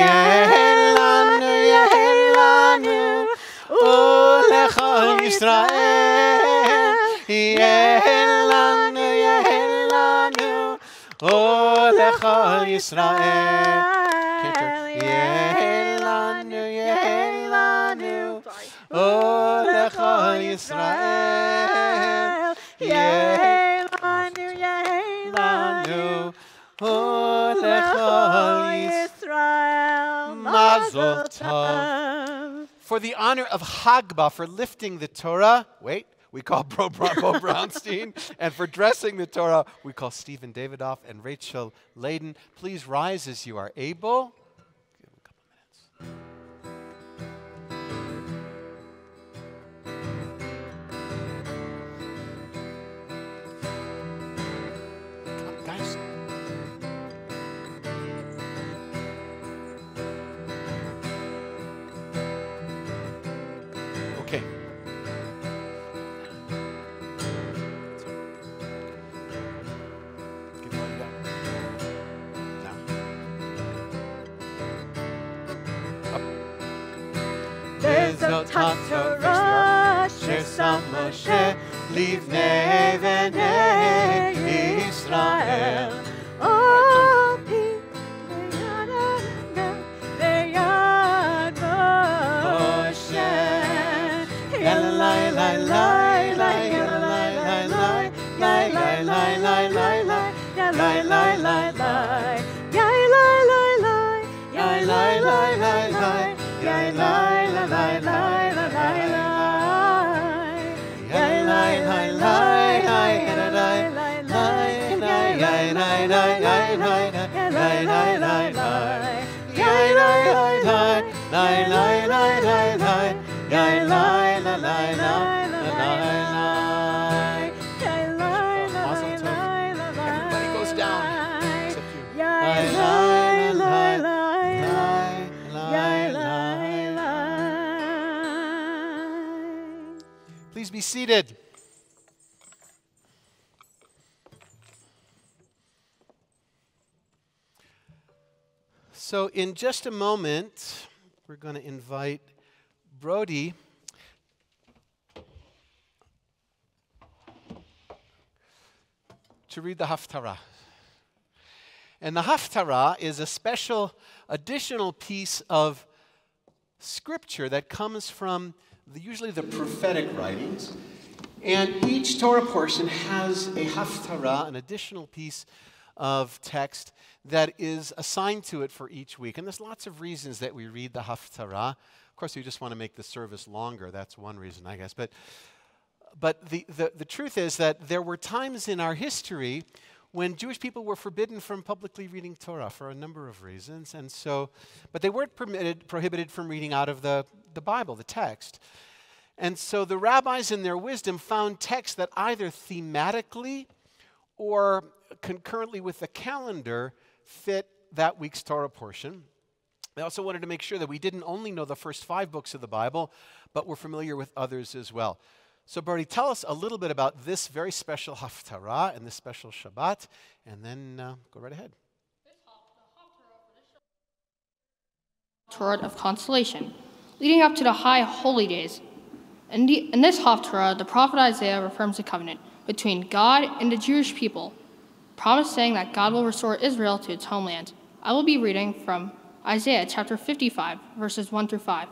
Yehelanu, Yehelanu, Ulechol Yisrael. Yehelanu, Yehelanu, Ulechol Yisrael. Yehelanu, Yehelanu, O Lechol Yisrael. Yehelanu, Yehelanu, Yehelanu, O Lechol Yisrael, Mazel Tov. For the honor of Hagba, for lifting the Torah, wait, we call Bro, Bo Brownstein. and for dressing the Torah, we call Stephen Davidoff and Rachel Layden. Please rise as you are able. Leave never never. Lai, lai, lai, lai, lai, lai. Lai, lai, lai, lai. Please be seated. So, in just a moment, we're going to invite Brody to read the Haftarah. And the Haftarah is a special additional piece of scripture that comes from the, usually the prophetic writings. And each Torah portion has a haftarah, an additional piece of text that is assigned to it for each week. And there's lots of reasons that we read the haftarah. Of course, we just want to make the service longer. That's one reason, I guess. But, but the, the, the truth is that there were times in our history when Jewish people were forbidden from publicly reading Torah for a number of reasons. And so, but they weren't permitted, prohibited from reading out of the, the Bible, the text. And so the rabbis, in their wisdom, found texts that either thematically or concurrently with the calendar fit that week's Torah portion. They also wanted to make sure that we didn't only know the first five books of the Bible, but were familiar with others as well. So, Brody, tell us a little bit about this very special Haftarah and this special Shabbat, and then uh, go right ahead. Torah of consolation, leading up to the high holy days. In, the, in this Haftarah, the prophet Isaiah affirms a covenant between God and the Jewish people, promising that God will restore Israel to its homeland. I will be reading from Isaiah chapter 55, verses 1 through 5.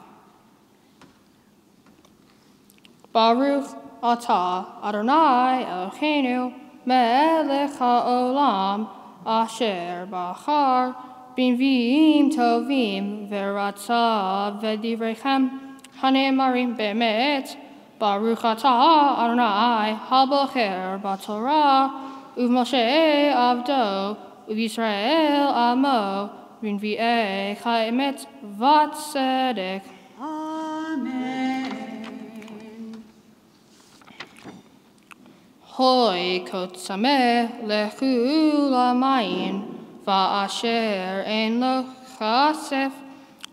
Baruch atah Adonai Eloheinu melech haolam asher bachar b'nviim tovim v'ratza v'divrechem hanemarim be'emet Baruch atah Adonai habocher b'torah Uv Moshe Avdo, Uv Israel Amo, Rin V'e Chaimet Vat Sedek. Amen. Hoi Kotsame Lechu Lamayin, Va'asher En Lo Chasef,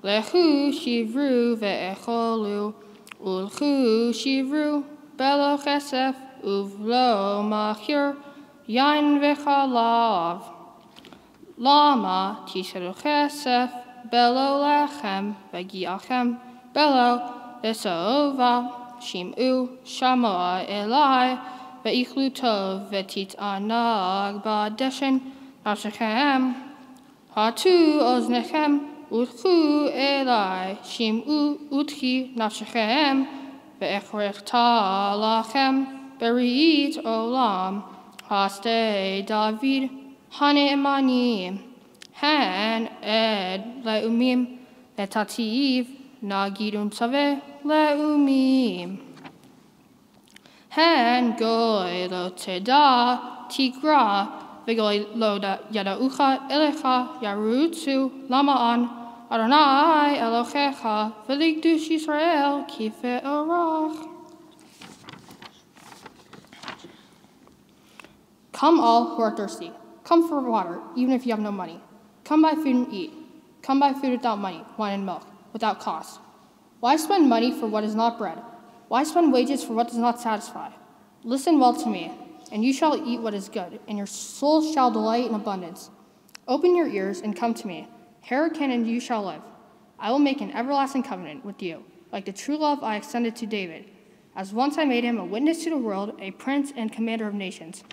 Lechu Shivru Ve'echolu, Ulchu Shivru Uv Lo Yanvechalav, Lama Tisharu Chesef, Belo Lechem, Vegiachem, Belo Lesoova, Shimu, Shamoa Eli, Veichlu Tov, Vetit Anag, Badeshin, Nashachem, Hatu Oznechem, Utchu Eli, Shimu, Utchi, Nashachem, Ve'echrechta Lachem, Berit Olam, Haste David Hane Emani Han Ed Leumim Etativ Nagidum Save Leumim Han Goy Lo Teda Tigra Vigoy Lo Yadaucha Elecha Yarutsu Lamaan. Adonai Elohecha Veligdush Israel Kife Orach Come all who are thirsty. Come for water, even if you have no money. Come buy food and eat. Come buy food without money, wine and milk, without cost. Why spend money for what is not bread? Why spend wages for what does not satisfy? Listen well to me, and you shall eat what is good, and your soul shall delight in abundance. Open your ears and come to me. Hearken, and you shall live. I will make an everlasting covenant with you, like the true love I extended to David, as once I made him a witness to the world, a prince and commander of nations.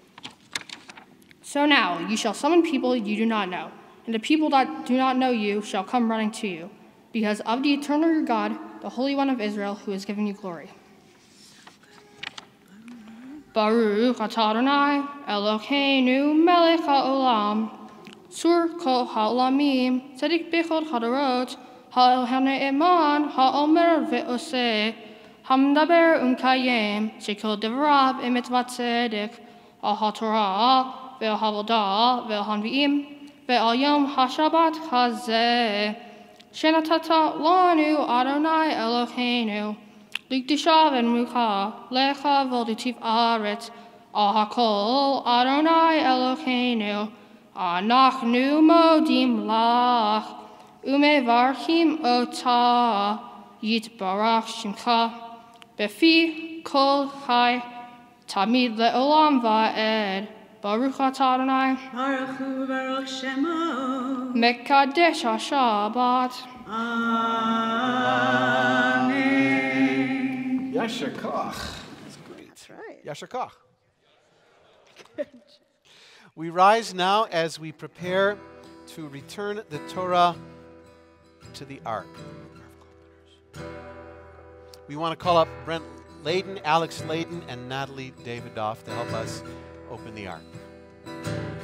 So now you shall summon people you do not know, and the people that do not know you shall come running to you, because of the eternal your God, the Holy One of Israel, who has given you glory. Baruch atah Adonai Elokeinu melech haolam Sur kol ha'olamim tzedik bechod hadarot ha'elhane eman ha'omer ve'oseh hamdaber umkayem shekol devarav emitzvat tzedek al ha'torah ve'al havodah ve'al hanvi'im ve'al yom ha'shabbat hazeh shenatata lanu Adonai Elokeinu Likdishav and Muka, Lecha Volditiv Aretz, Ahakol, Adonai Eloheinu, Anachnu Modim Lach, Ume Varchim Ota, Yit Barach Shimcha, Befi Kol Chai, Tamid Leolam Va'ed, Baruch atah Adonai, Baruch Hu Baruch Shemo. Mekadesh HaShabbat. Amen. Yasher Koach. That's great. That's right. Yasher Koach. We rise now as we prepare to return the Torah to the ark. We want to call up Brent Layden, Alex Layden, and Natalie Davidoff to help us open the ark.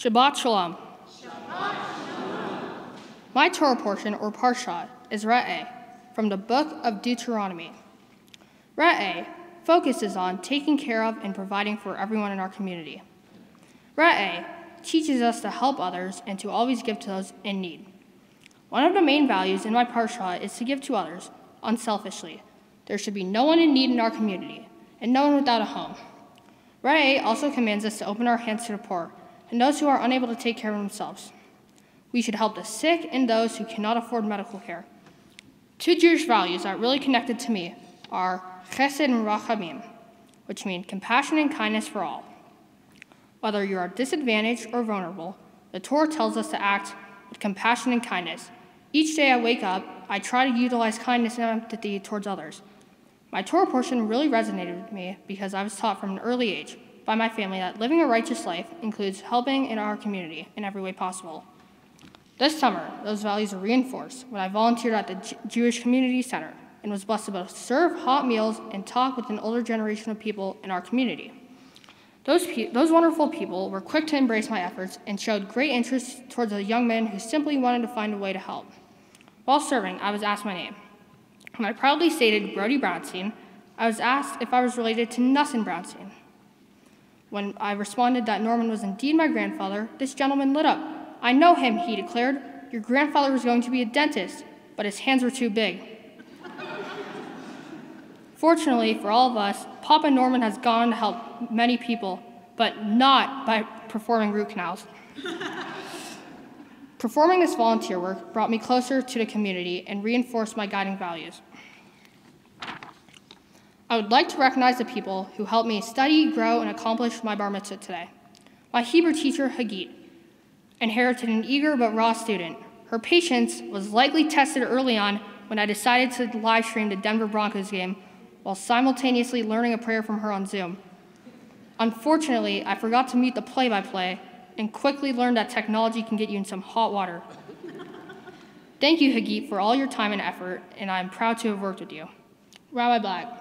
Shabbat Shalom. My Torah portion, or Parsha, is Re'eh, from the book of Deuteronomy. Re'eh focuses on taking care of and providing for everyone in our community. Re'eh teaches us to help others and to always give to those in need. One of the main values in my Parsha is to give to others unselfishly. There should be no one in need in our community, and no one without a home. Re'eh also commands us to open our hands to the poor and those who are unable to take care of themselves. We should help the sick and those who cannot afford medical care. Two Jewish values that are really connected to me are chesed and rachamim, which mean compassion and kindness for all. Whether you are disadvantaged or vulnerable, the Torah tells us to act with compassion and kindness. Each day I wake up, I try to utilize kindness and empathy towards others. My Torah portion really resonated with me because I was taught from an early age by my family that living a righteous life includes helping in our community in every way possible. This summer, those values were reinforced when I volunteered at the J- Jewish Community Center and was blessed to both serve hot meals and talk with an older generation of people in our community. Those, pe- those wonderful people were quick to embrace my efforts and showed great interest towards a young man who simply wanted to find a way to help. While serving, I was asked my name. When I proudly stated Brody Brownstein, I was asked if I was related to Nussin Brownstein. When I responded that Norman was indeed my grandfather, this gentleman lit up. I know him, he declared. Your grandfather was going to be a dentist, but his hands were too big. Fortunately for all of us, Papa Norman has gone to help many people, but not by performing root canals. Performing this volunteer work brought me closer to the community and reinforced my guiding values. I would like to recognize the people who helped me study, grow, and accomplish my bar mitzvah today. My Hebrew teacher, Hagit, inherited an eager but raw student. Her patience was likely tested early on when I decided to live stream the Denver Broncos game while simultaneously learning a prayer from her on Zoom. Unfortunately, I forgot to mute the play by play and quickly learned that technology can get you in some hot water. Thank you, Hagit, for all your time and effort, and I'm proud to have worked with you. Rabbi Black,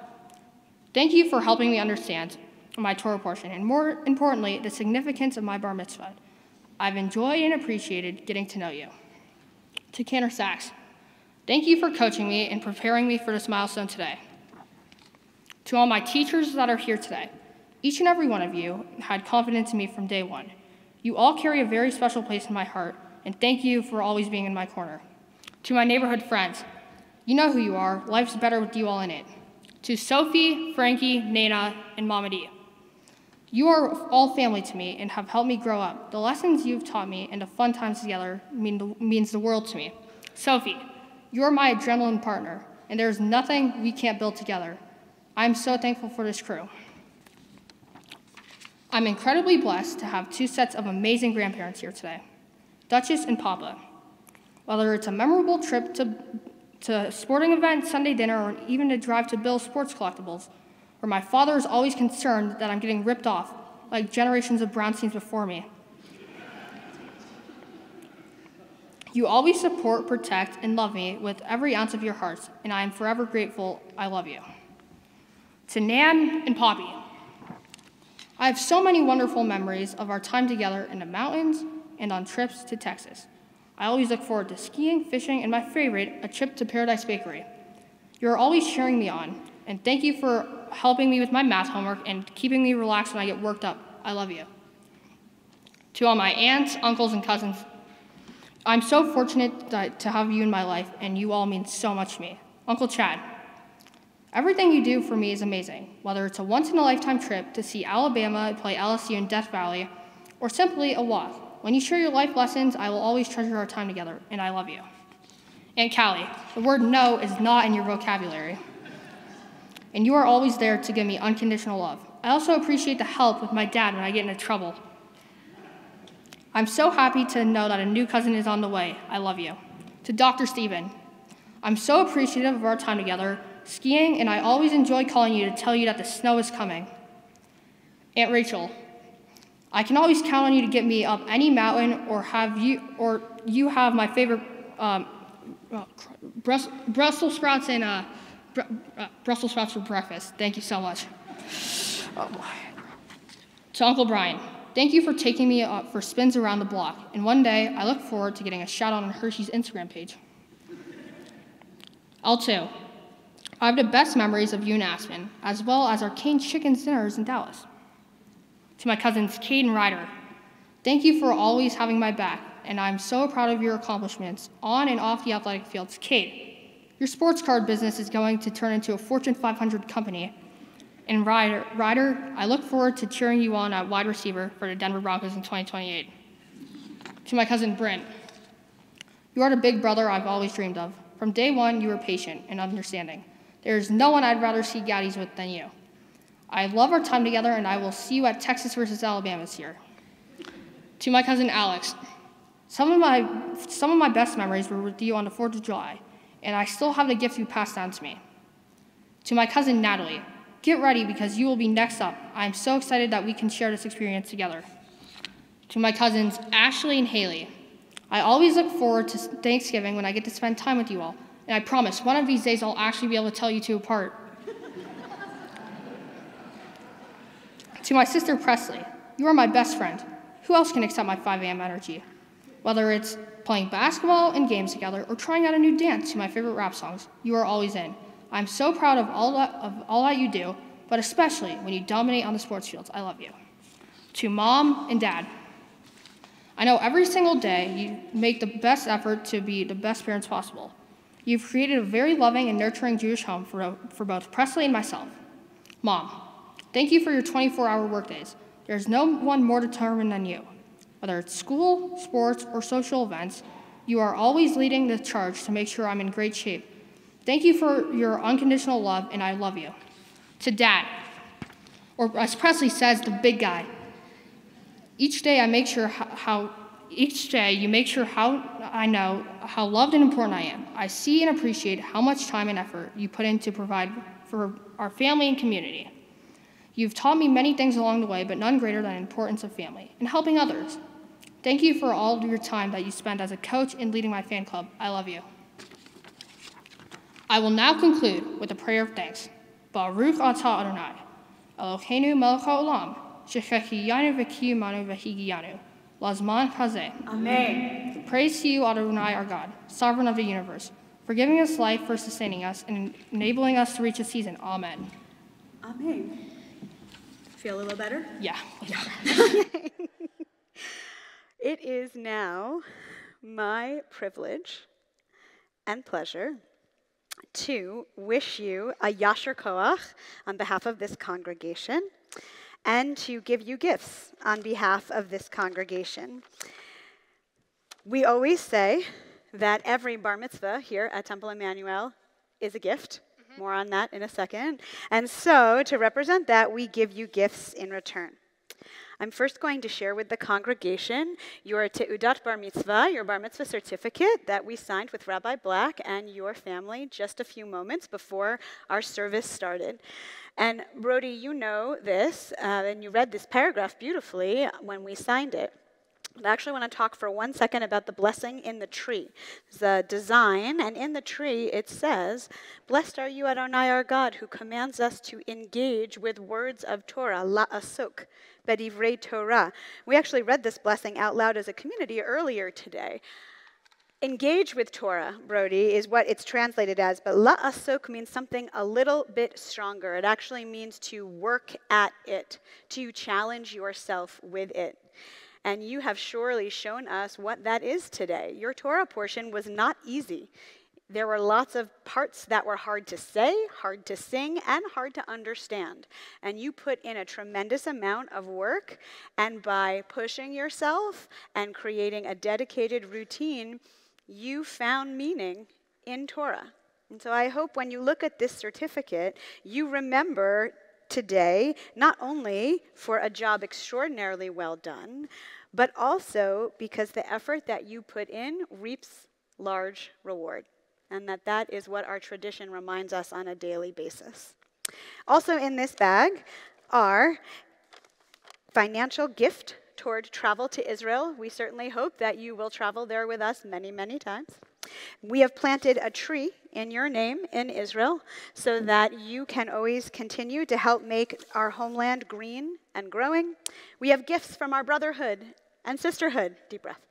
thank you for helping me understand my Torah portion, and more importantly, the significance of my bar mitzvah. I've enjoyed and appreciated getting to know you. To Cantor Sacks, thank you for coaching me and preparing me for this milestone today. To all my teachers that are here today, each and every one of you had confidence in me from day one. You all carry a very special place in my heart, and thank you for always being in my corner. To my neighborhood friends, you know who you are. Life's better with you all in it. To Sophie, Frankie, Nana, and Mama. You are all family to me and have helped me grow up. The lessons you've taught me and the fun times together mean means the world to me. Sophie, you are my adrenaline partner, and there is nothing we can't build together. I'm so thankful for this crew. I'm incredibly blessed to have two sets of amazing grandparents here today Duchess and Papa. Whether it's a memorable trip to, to sporting event, Sunday dinner, or even a drive to Bill's Sports Collectibles, where my father is always concerned that I'm getting ripped off, like generations of Brownsteins before me. You always support, protect, and love me with every ounce of your hearts, and I am forever grateful I love you to Nan and Poppy. I have so many wonderful memories of our time together in the mountains and on trips to Texas. I always look forward to skiing, fishing, and my favorite, a trip to Paradise Bakery. You're always cheering me on, and thank you for helping me with my math homework and keeping me relaxed when I get worked up. I love you. To all my aunts, uncles, and cousins, I'm so fortunate to have you in my life, and you all mean so much to me. Uncle Chad, Everything you do for me is amazing, whether it's a once in a lifetime trip to see Alabama play LSU in Death Valley, or simply a walk. When you share your life lessons, I will always treasure our time together, and I love you. Aunt Callie, the word no is not in your vocabulary, and you are always there to give me unconditional love. I also appreciate the help with my dad when I get into trouble. I'm so happy to know that a new cousin is on the way. I love you. To Dr. Stephen, I'm so appreciative of our time together skiing, and I always enjoy calling you to tell you that the snow is coming. Aunt Rachel, I can always count on you to get me up any mountain, or have you, or you have my favorite um, uh, Brussels, Brussels sprouts and uh, Br- uh, Brussels sprouts for breakfast. Thank you so much. Oh, to Uncle Brian, thank you for taking me up for spins around the block. And one day, I look forward to getting a shout out on Hershey's Instagram page. L2, I have the best memories of you and Aspen, as well as our Cane's Chicken dinners in Dallas. To my cousins, Cade and Ryder, thank you for always having my back, and I'm so proud of your accomplishments on and off the athletic fields. Cade, your sports card business is going to turn into a Fortune 500 company. And Ryder, Ryder, I look forward to cheering you on at wide receiver for the Denver Broncos in 2028. To my cousin Brent, you are the big brother I've always dreamed of. From day one, you were patient and understanding. There's no one I'd rather see Gaddies with than you. I love our time together, and I will see you at Texas versus Alabama this year. To my cousin Alex, some of my, some of my best memories were with you on the 4th of July, and I still have the gift you passed down to me. To my cousin Natalie, get ready because you will be next up. I am so excited that we can share this experience together. To my cousins Ashley and Haley, I always look forward to Thanksgiving when I get to spend time with you all. And I promise, one of these days I'll actually be able to tell you two apart. To my sister Presley, you are my best friend. Who else can accept my 5 a.m. energy? Whether it's playing basketball and games together or trying out a new dance to my favorite rap songs, you are always in. I'm so proud of all that, of all that you do, but especially when you dominate on the sports fields. I love you. To mom and dad, I know every single day you make the best effort to be the best parents possible. You've created a very loving and nurturing Jewish home for, for both Presley and myself. Mom, thank you for your 24 hour workdays. There's no one more determined than you. Whether it's school, sports, or social events, you are always leading the charge to make sure I'm in great shape. Thank you for your unconditional love, and I love you. To Dad, or as Presley says, the big guy. Each day I make sure how, how each day you make sure how I know how loved and important I am. I see and appreciate how much time and effort you put in to provide for our family and community. You've taught me many things along the way, but none greater than the importance of family and helping others. Thank you for all of your time that you spend as a coach and leading my fan club. I love you. I will now conclude with a prayer of thanks. Baruch atah Adonai, Eloheinu melech haolam, shechechiyanu v'kiyumanu v'higiyanu, lazman hazeh. Amen. Praise to you, Adonai, our God, sovereign of the universe, for giving us life, for sustaining us, and enabling us to reach a season. Amen. Amen. Feel a little better? Yeah. It is now my privilege and pleasure to wish you a Yasher Koach on behalf of this congregation and to give you gifts on behalf of this congregation. We always say that every bar mitzvah here at Temple Emanuel is a gift. More on that in a second. And so, to represent that, we give you gifts in return. I'm first going to share with the congregation your Teudat Bar Mitzvah, your Bar Mitzvah certificate that we signed with Rabbi Black and your family just a few moments before our service started. And Brody, you know this, uh, and you read this paragraph beautifully when we signed it. I actually want to talk for one second about the blessing in the tree. The design, and in the tree it says, Blessed are you, Adonai our God, who commands us to engage with words of Torah, la asuk, bedivrei Torah. We actually read this blessing out loud as a community earlier today. Engage with Torah, Brody, is what it's translated as, but la asok means something a little bit stronger. It actually means to work at it, to challenge yourself with it. And you have surely shown us what that is today. Your Torah portion was not easy. There were lots of parts that were hard to say, hard to sing, and hard to understand. And you put in a tremendous amount of work, and by pushing yourself and creating a dedicated routine, you found meaning in Torah. And so I hope when you look at this certificate, you remember today, not only for a job extraordinarily well done, but also because the effort that you put in reaps large reward. And that that is what our tradition reminds us on a daily basis. Also in this bag are financial gift toward travel to Israel. We certainly hope that you will travel there with us many, many times. We have planted a tree in your name in Israel so that you can always continue to help make our homeland green and growing. We have gifts from our brotherhood and sisterhood. Deep breath.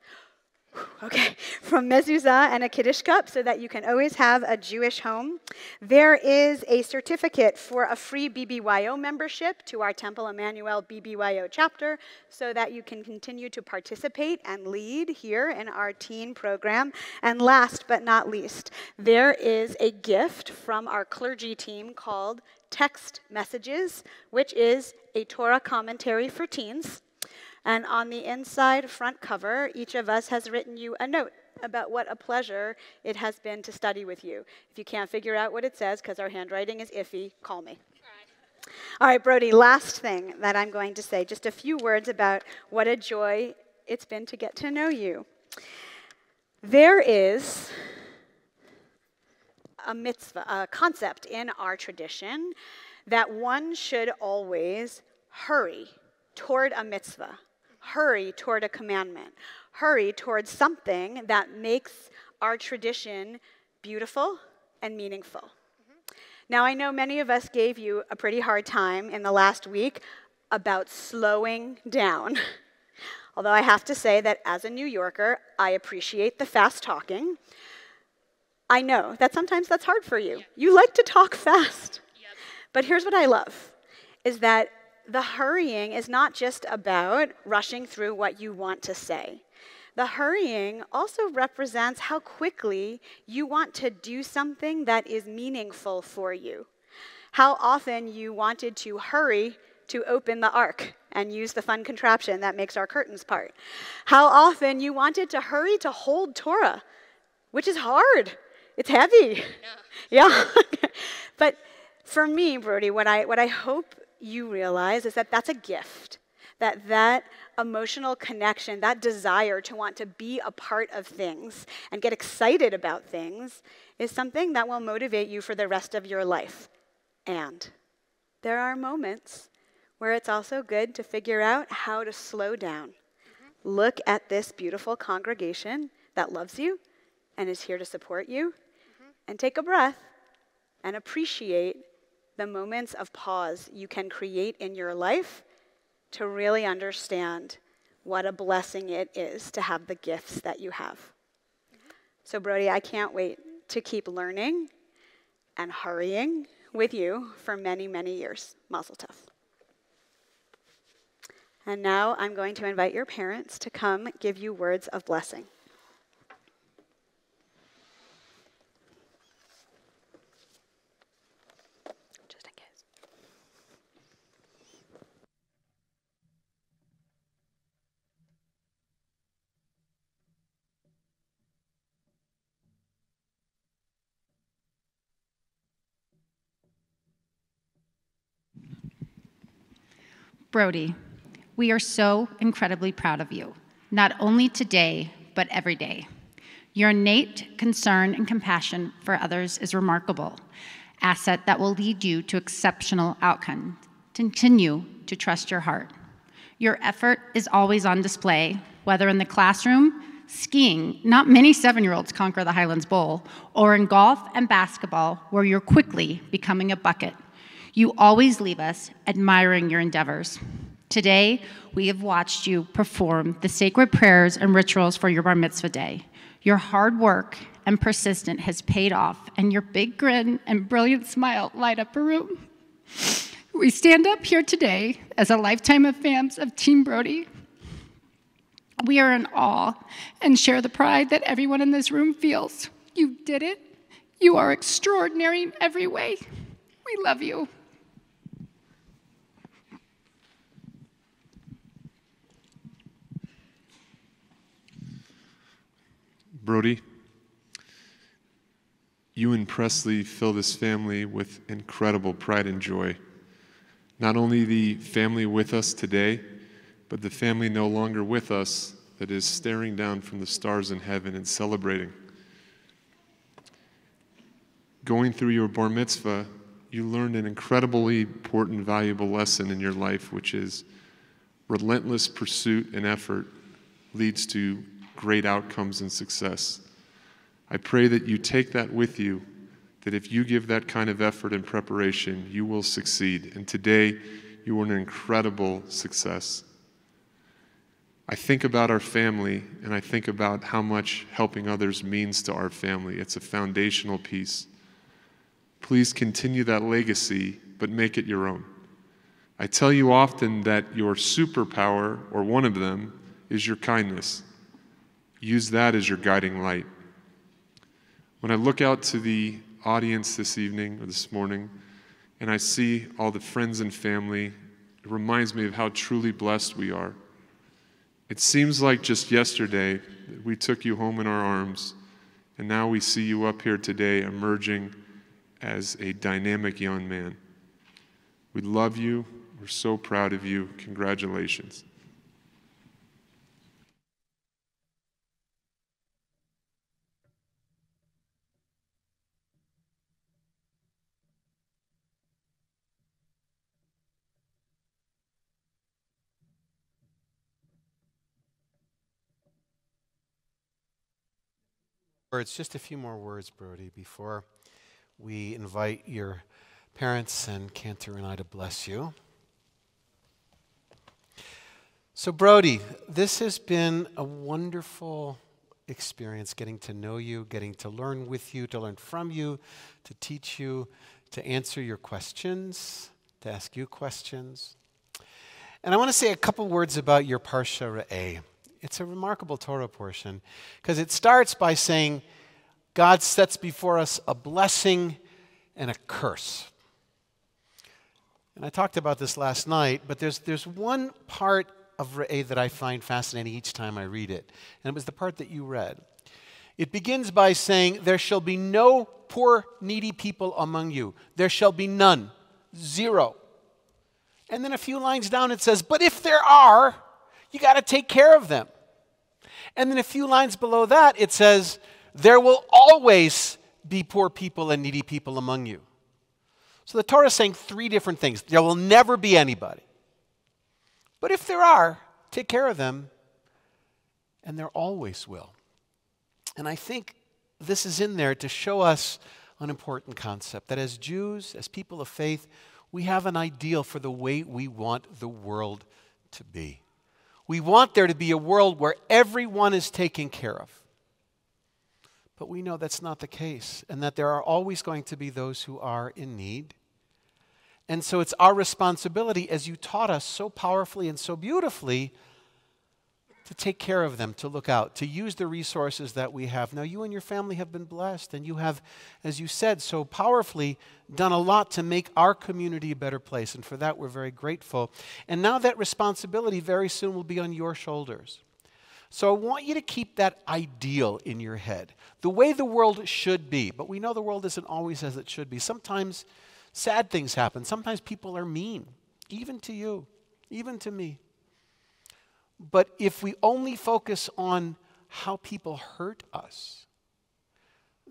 Okay, from mezuzah and a kiddush cup so that you can always have a Jewish home. There is a certificate for a free BBYO membership to our Temple Emanuel BBYO chapter so that you can continue to participate and lead here in our teen program. And last but not least, there is a gift from our clergy team called Text Messages, which is a Torah commentary for teens. And on the inside front cover, each of us has written you a note about what a pleasure it has been to study with you. If you can't figure out what it says because our handwriting is iffy, call me. All right, Brody, last thing that I'm going to say, just a few words about what a joy it's been to get to know you. There is a mitzvah, a concept in our tradition that one should always hurry toward a mitzvah hurry toward a commandment, hurry towards something that makes our tradition beautiful and meaningful. Mm-hmm. Now, I know many of us gave you a pretty hard time in the last week about slowing down. Although I have to say that as a New Yorker, I appreciate the fast talking. I know that sometimes that's hard for you. You like to talk fast. Yep. But here's what I love is that the hurrying is not just about rushing through what you want to say. the hurrying also represents how quickly you want to do something that is meaningful for you. How often you wanted to hurry to open the ark and use the fun contraption that makes our curtains part. How often you wanted to hurry to hold Torah, which is hard. It's heavy. Yeah. but for me, Brody, what I, what I hope you realize is that that's a gift. That that emotional connection, that desire to want to be a part of things and get excited about things is something that will motivate you for the rest of your life. And there are moments where it's also good to figure out how to slow down. Mm-hmm. Look at this beautiful congregation that loves you and is here to support you, mm-hmm. and take a breath and appreciate the moments of pause you can create in your life to really understand what a blessing it is to have the gifts that you have. So, Brody, I can't wait to keep learning and hurrying with you for many, many years. Mazel tov. And now I'm going to invite your parents to come give you words of blessing. Brody, we are so incredibly proud of you, not only today, but every day. Your innate concern and compassion for others is remarkable, asset that will lead you to exceptional outcomes. Continue to trust your heart. Your effort is always on display, whether in the classroom, skiing, not many seven year olds conquer the Highlands Bowl, or in golf and basketball, where you're quickly becoming a bucket. You always leave us admiring your endeavors. Today, we have watched you perform the sacred prayers and rituals for your bar mitzvah day. Your hard work and persistence has paid off, and your big grin and brilliant smile light up a room. We stand up here today as a lifetime of fans of Team Brody. We are in awe and share the pride that everyone in this room feels. You did it. You are extraordinary in every way. We love you. Brody, you and Presley fill this family with incredible pride and joy. Not only the family with us today, but the family no longer with us that is staring down from the stars in heaven and celebrating. Going through your bar mitzvah, you learned an incredibly important, valuable lesson in your life, which is relentless pursuit and effort leads to great outcomes and success. I pray that you take that with you, that if you give that kind of effort and preparation, you will succeed. And today, you were an incredible success. I think about our family and I think about how much helping others means to our family. It's a foundational piece. Please continue that legacy, but make it your own. I tell you often that your superpower, or one of them, is your kindness. Use that as your guiding light. When I look out to the audience this evening or this morning, and I see all the friends and family, it reminds me of how truly blessed we are. It seems like just yesterday we took you home in our arms, and now we see you up here today emerging as a dynamic young man. We love you. We're so proud of you. Congratulations. Words, just a few more words, Brody, before we invite your parents and Cantor and I to bless you. So, Brody, this has been a wonderful experience getting to know you, getting to learn with you, to learn from you, to teach you, to answer your questions, to ask you questions. And I want to say a couple words about your Parsha Re'eh It's a remarkable Torah portion because it starts by saying, God sets before us a blessing and a curse. And I talked about this last night, but there's, there's one part of Re'eh that I find fascinating each time I read it, and it was the part that you read. It begins by saying, There shall be no poor, needy people among you. There shall be none. Zero. And then a few lines down it says, But if there are, you got to take care of them. And then a few lines below that it says, There will always be poor people and needy people among you. So the Torah is saying three different things. There will never be anybody. But if there are, take care of them, and there always will. And I think this is in there to show us an important concept that as Jews, as people of faith, we have an ideal for the way we want the world to be. We want there to be a world where everyone is taken care of. But we know that's not the case, and that there are always going to be those who are in need. And so it's our responsibility, as you taught us so powerfully and so beautifully, to take care of them, to look out, to use the resources that we have. Now, you and your family have been blessed, and you have, as you said so powerfully, done a lot to make our community a better place. And for that, we're very grateful. And now that responsibility very soon will be on your shoulders. So I want you to keep that ideal in your head, the way the world should be. But we know the world isn't always as it should be. Sometimes sad things happen, sometimes people are mean, even to you, even to me. But if we only focus on how people hurt us,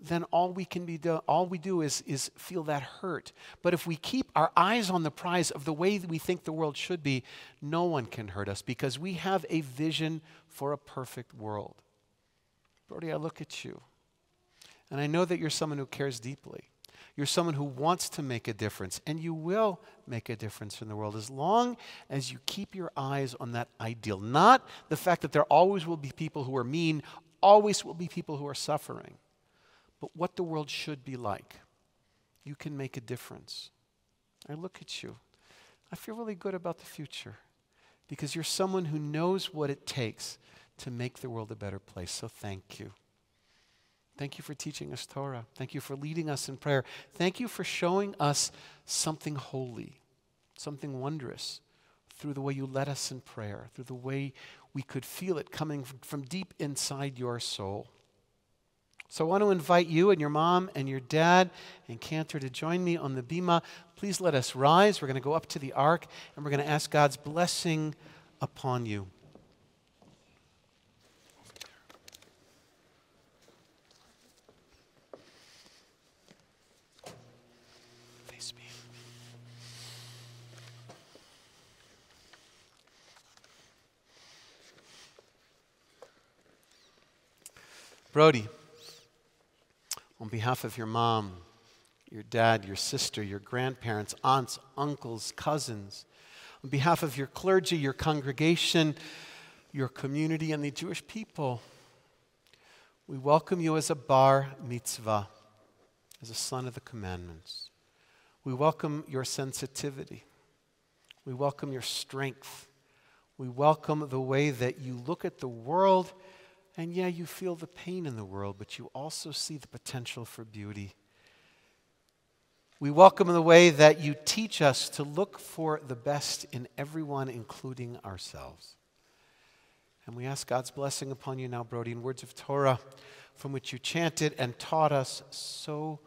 then all we can be do, all we do is, is feel that hurt. But if we keep our eyes on the prize of the way we think the world should be, no one can hurt us because we have a vision for a perfect world. Brody, I look at you, and I know that you're someone who cares deeply. You're someone who wants to make a difference, and you will make a difference in the world as long as you keep your eyes on that ideal. Not the fact that there always will be people who are mean, always will be people who are suffering, but what the world should be like. You can make a difference. I look at you. I feel really good about the future because you're someone who knows what it takes to make the world a better place. So thank you. Thank you for teaching us Torah. Thank you for leading us in prayer. Thank you for showing us something holy, something wondrous through the way you led us in prayer, through the way we could feel it coming from deep inside your soul. So I want to invite you and your mom and your dad and Cantor to join me on the bima. Please let us rise. We're going to go up to the ark and we're going to ask God's blessing upon you. Brody, on behalf of your mom, your dad, your sister, your grandparents, aunts, uncles, cousins, on behalf of your clergy, your congregation, your community, and the Jewish people, we welcome you as a bar mitzvah, as a son of the commandments. We welcome your sensitivity. We welcome your strength. We welcome the way that you look at the world and yeah, you feel the pain in the world, but you also see the potential for beauty. We welcome the way that you teach us to look for the best in everyone, including ourselves. And we ask God's blessing upon you now, Brody, in words of Torah from which you chanted and taught us so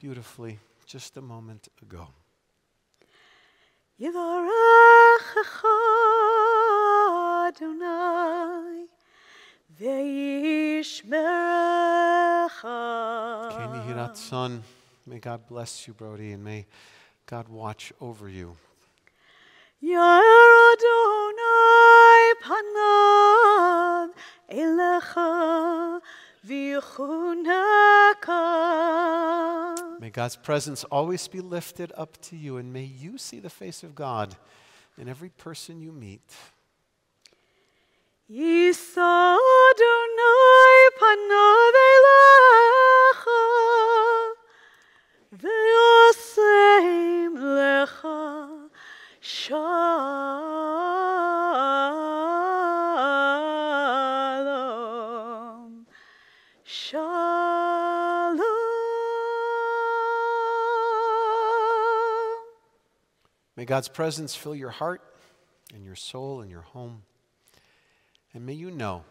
beautifully just a moment ago. Adonai son. May God bless you, Brody, and may God watch over you. May God's presence always be lifted up to you, and may you see the face of God in every person you meet. Lecha shalom. Shalom. May God's presence fill your heart and your soul and your home. And may you know,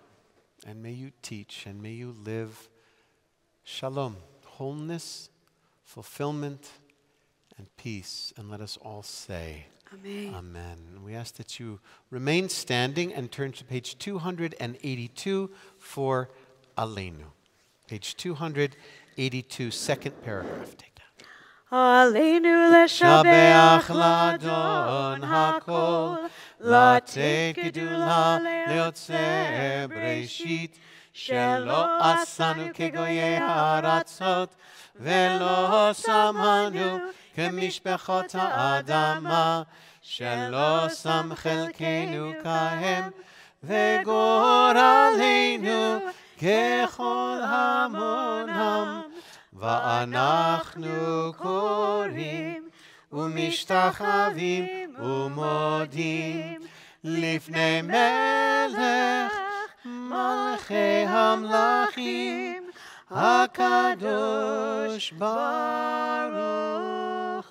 and may you teach, and may you live shalom, wholeness, fulfillment, and peace. And let us all say, Amen. Amen. We ask that you remain standing and turn to page 282 for Aleinu. Page 282, second paragraph. Take. עלינו לשבח שבח לאדון הכל, לתת גדולה ליוצא בראשית, שלא עשנו כגויי הארצות, ולא שמנו כמשפחות האדמה, שלא שם חלקנו כהם, וגורלנו ככל המונם. ואנחנו קוראים ומשתחווים ומודים לפני מלך מלכי המלכים הקדוש ברוך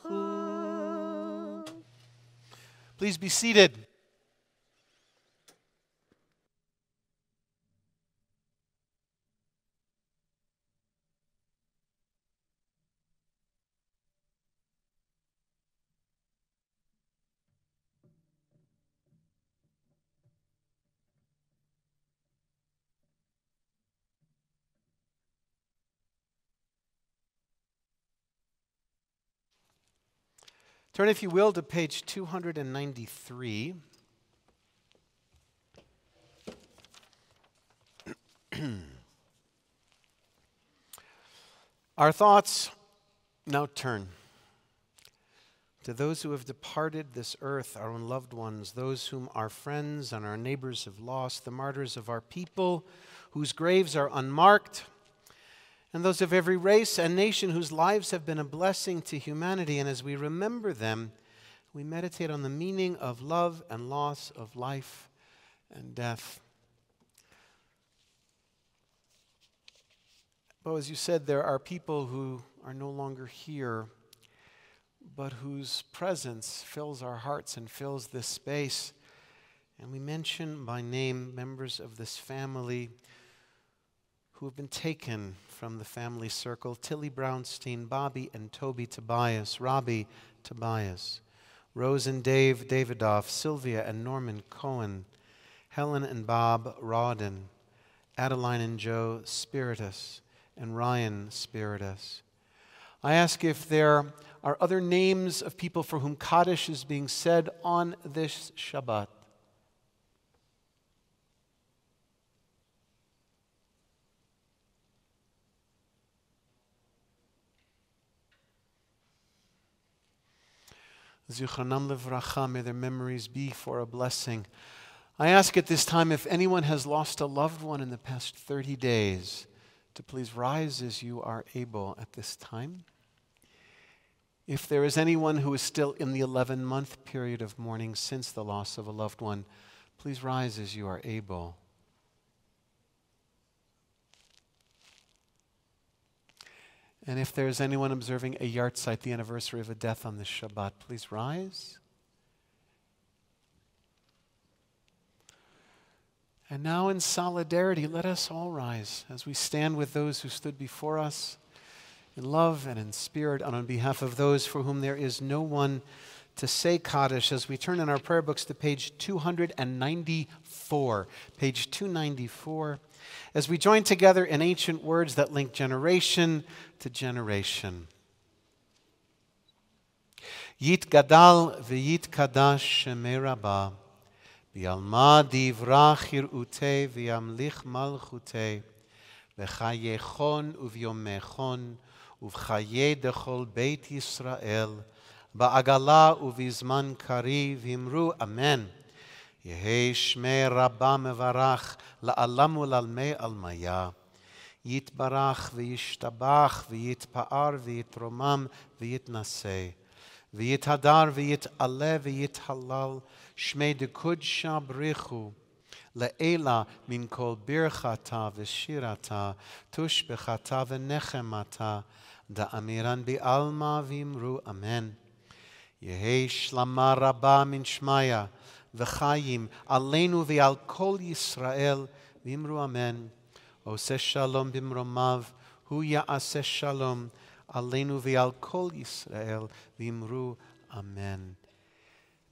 הוא. Please be seated. Turn, if you will, to page 293. Our thoughts now turn to those who have departed this earth, our own loved ones, those whom our friends and our neighbors have lost, the martyrs of our people, whose graves are unmarked and those of every race and nation whose lives have been a blessing to humanity. And as we remember them, we meditate on the meaning of love and loss, of life and death. Well, as you said, there are people who are no longer here, but whose presence fills our hearts and fills this space. And we mention by name members of this family who have been taken from the family circle Tilly Brownstein, Bobby and Toby Tobias, Robbie Tobias, Rose and Dave Davidoff, Sylvia and Norman Cohen, Helen and Bob Rawdon, Adeline and Joe Spiritus, and Ryan Spiritus. I ask if there are other names of people for whom Kaddish is being said on this Shabbat. Zichronam levracha, may their memories be for a blessing. I ask at this time if anyone has lost a loved one in the past 30 days to please rise as you are able at this time. If there is anyone who is still in the 11 month period of mourning since the loss of a loved one, please rise as you are able. And if there is anyone observing a yahrzeit, the anniversary of a death on this Shabbat, please rise. And now, in solidarity, let us all rise as we stand with those who stood before us in love and in spirit, and on behalf of those for whom there is no one to say Kaddish, as we turn in our prayer books to page 294. Page 294 as we join together in ancient words that link generation to generation. Yit gadal v'yit kadash shemei rabba, v'yalma divra chir'ute v'yamlich malchute, v'chayechon uvyomechon, uvchaye dechol beit Yisrael, ba'agala uvizman kari v'imru amen. יהי שמי רבה מברך לעלם ולעלמי עלמיה. יתברך וישתבח ויתפאר ויתרומם ויתנשא. ויתהדר ויתעלה ויתהלל שמי דקודשא בריחו. לעילה מן כל ברכתה ושירתה, תושבחתה ונחמתה, דאמירן בעלמא ואמרו אמן. יהי שלמה רבה מן שמיא, וחיים עלינו ועל כל ישראל, ואמרו אמן. עושה שלום במרומיו, הוא יעשה שלום עלינו ועל כל ישראל, ואמרו אמן.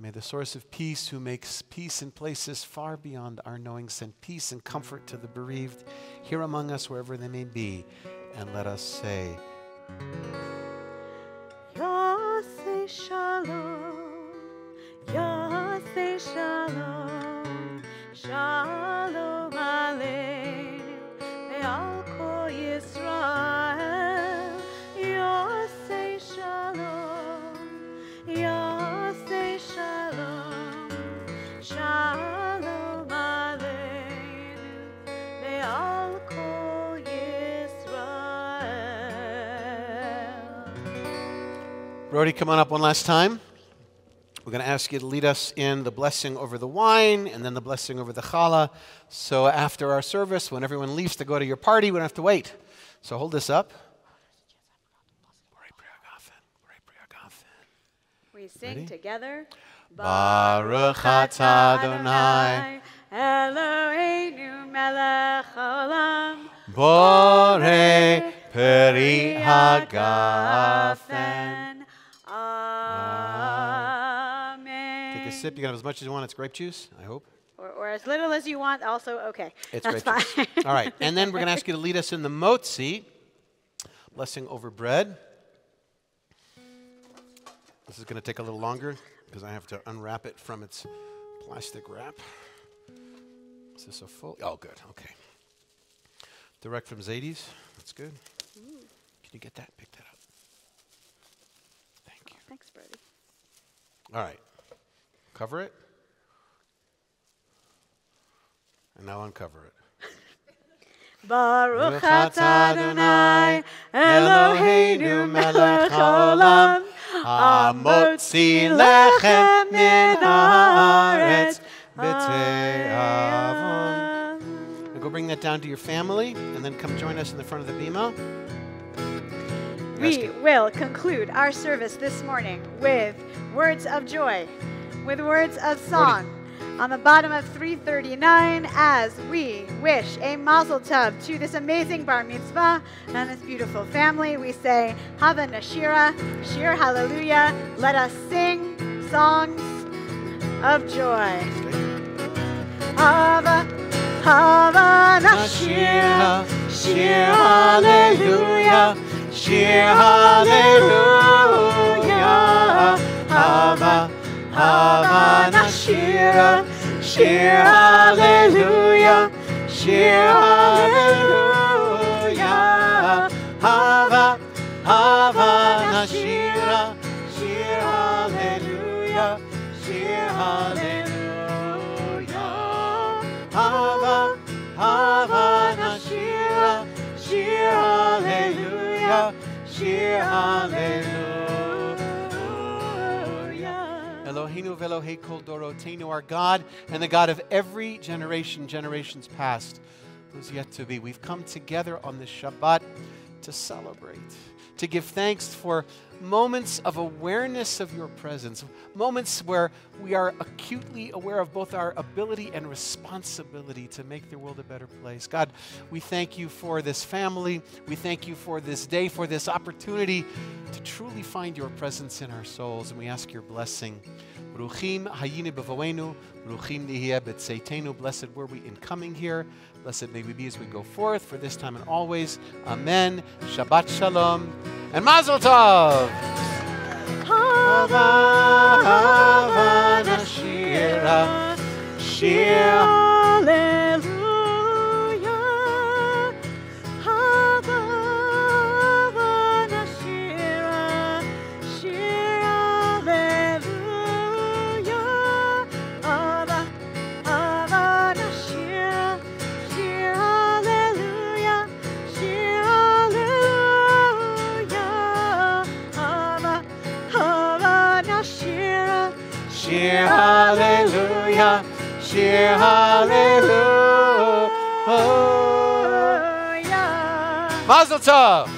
May the source of peace, who makes peace in places far beyond our knowing, send peace and comfort to the bereaved here among us, wherever they may be. And let us say, Yaseh shalom, Yaseh shalom, shalom kol Yisrael. Shalom, shalom, shalom kol Yisrael. Brody, come on up one last time. We're going to ask you to lead us in the blessing over the wine and then the blessing over the challah. So after our service, when everyone leaves to go to your party, we don't have to wait. So hold this up. We sing Ready? together. Baruch atah Adonai, Eloheinu melech haolam. Borei peri hagafen. Sip. You can have as much as you want. It's grape juice, I hope. Or, or as little as you want, also okay. It's That's grape fine. juice. All right. And then we're going to ask you to lead us in the motzi, blessing over bread. This is going to take a little longer because I have to unwrap it from its plastic wrap. Is this a full? Oh, good. Okay. Direct from Zaidy's. That's good. Can you get that? Pick that up. Thank you. Thanks, Brody. All right Cover it. And now uncover it. Baruch atah Adonai, Eloheinu melech haolam, המוציא לחם מן הארץ בתיאבון. Now go bring that down to your family and then come join us in the front of the bima. We will conclude our service this morning with words of joy, with words of song. On the bottom of 339, as we wish a mazel tov to this amazing bar mitzvah and this beautiful family, we say, Hava Nashira, Shir Hallelujah. Let us sing songs of joy. Hava, Hava Nashira, Shir Hallelujah. Shir hallelujah. Hava, Hava Nashira. Shir hallelujah. Shir hallelujah. Hava, Hava Nashira. Shir hallelujah. Shir hallelujah. Hava, Hava Nashira. Shir hallelujah. Shir hallelujah. Eloheinu velohei kol dorotenu, our God and the God of every generation, generations past, who's yet to be. We've come together on this Shabbat to celebrate, to give thanks for moments of awareness of your presence, moments where we are acutely aware of both our ability and responsibility to make the world a better place. God, we thank you for this family. We thank you for this day, for this opportunity to truly find your presence in our souls, and we ask your blessing. Bruchim hayini b'voenu, bruchim nihiyeh b'tzeitenu. Blessed were we in coming here. Blessed may we be as we go forth for this time and always. Amen. Shabbat shalom and Mazel Tov. Hava, hava nashira, shir. hallelujah, shir hallelujah. Mazel tov.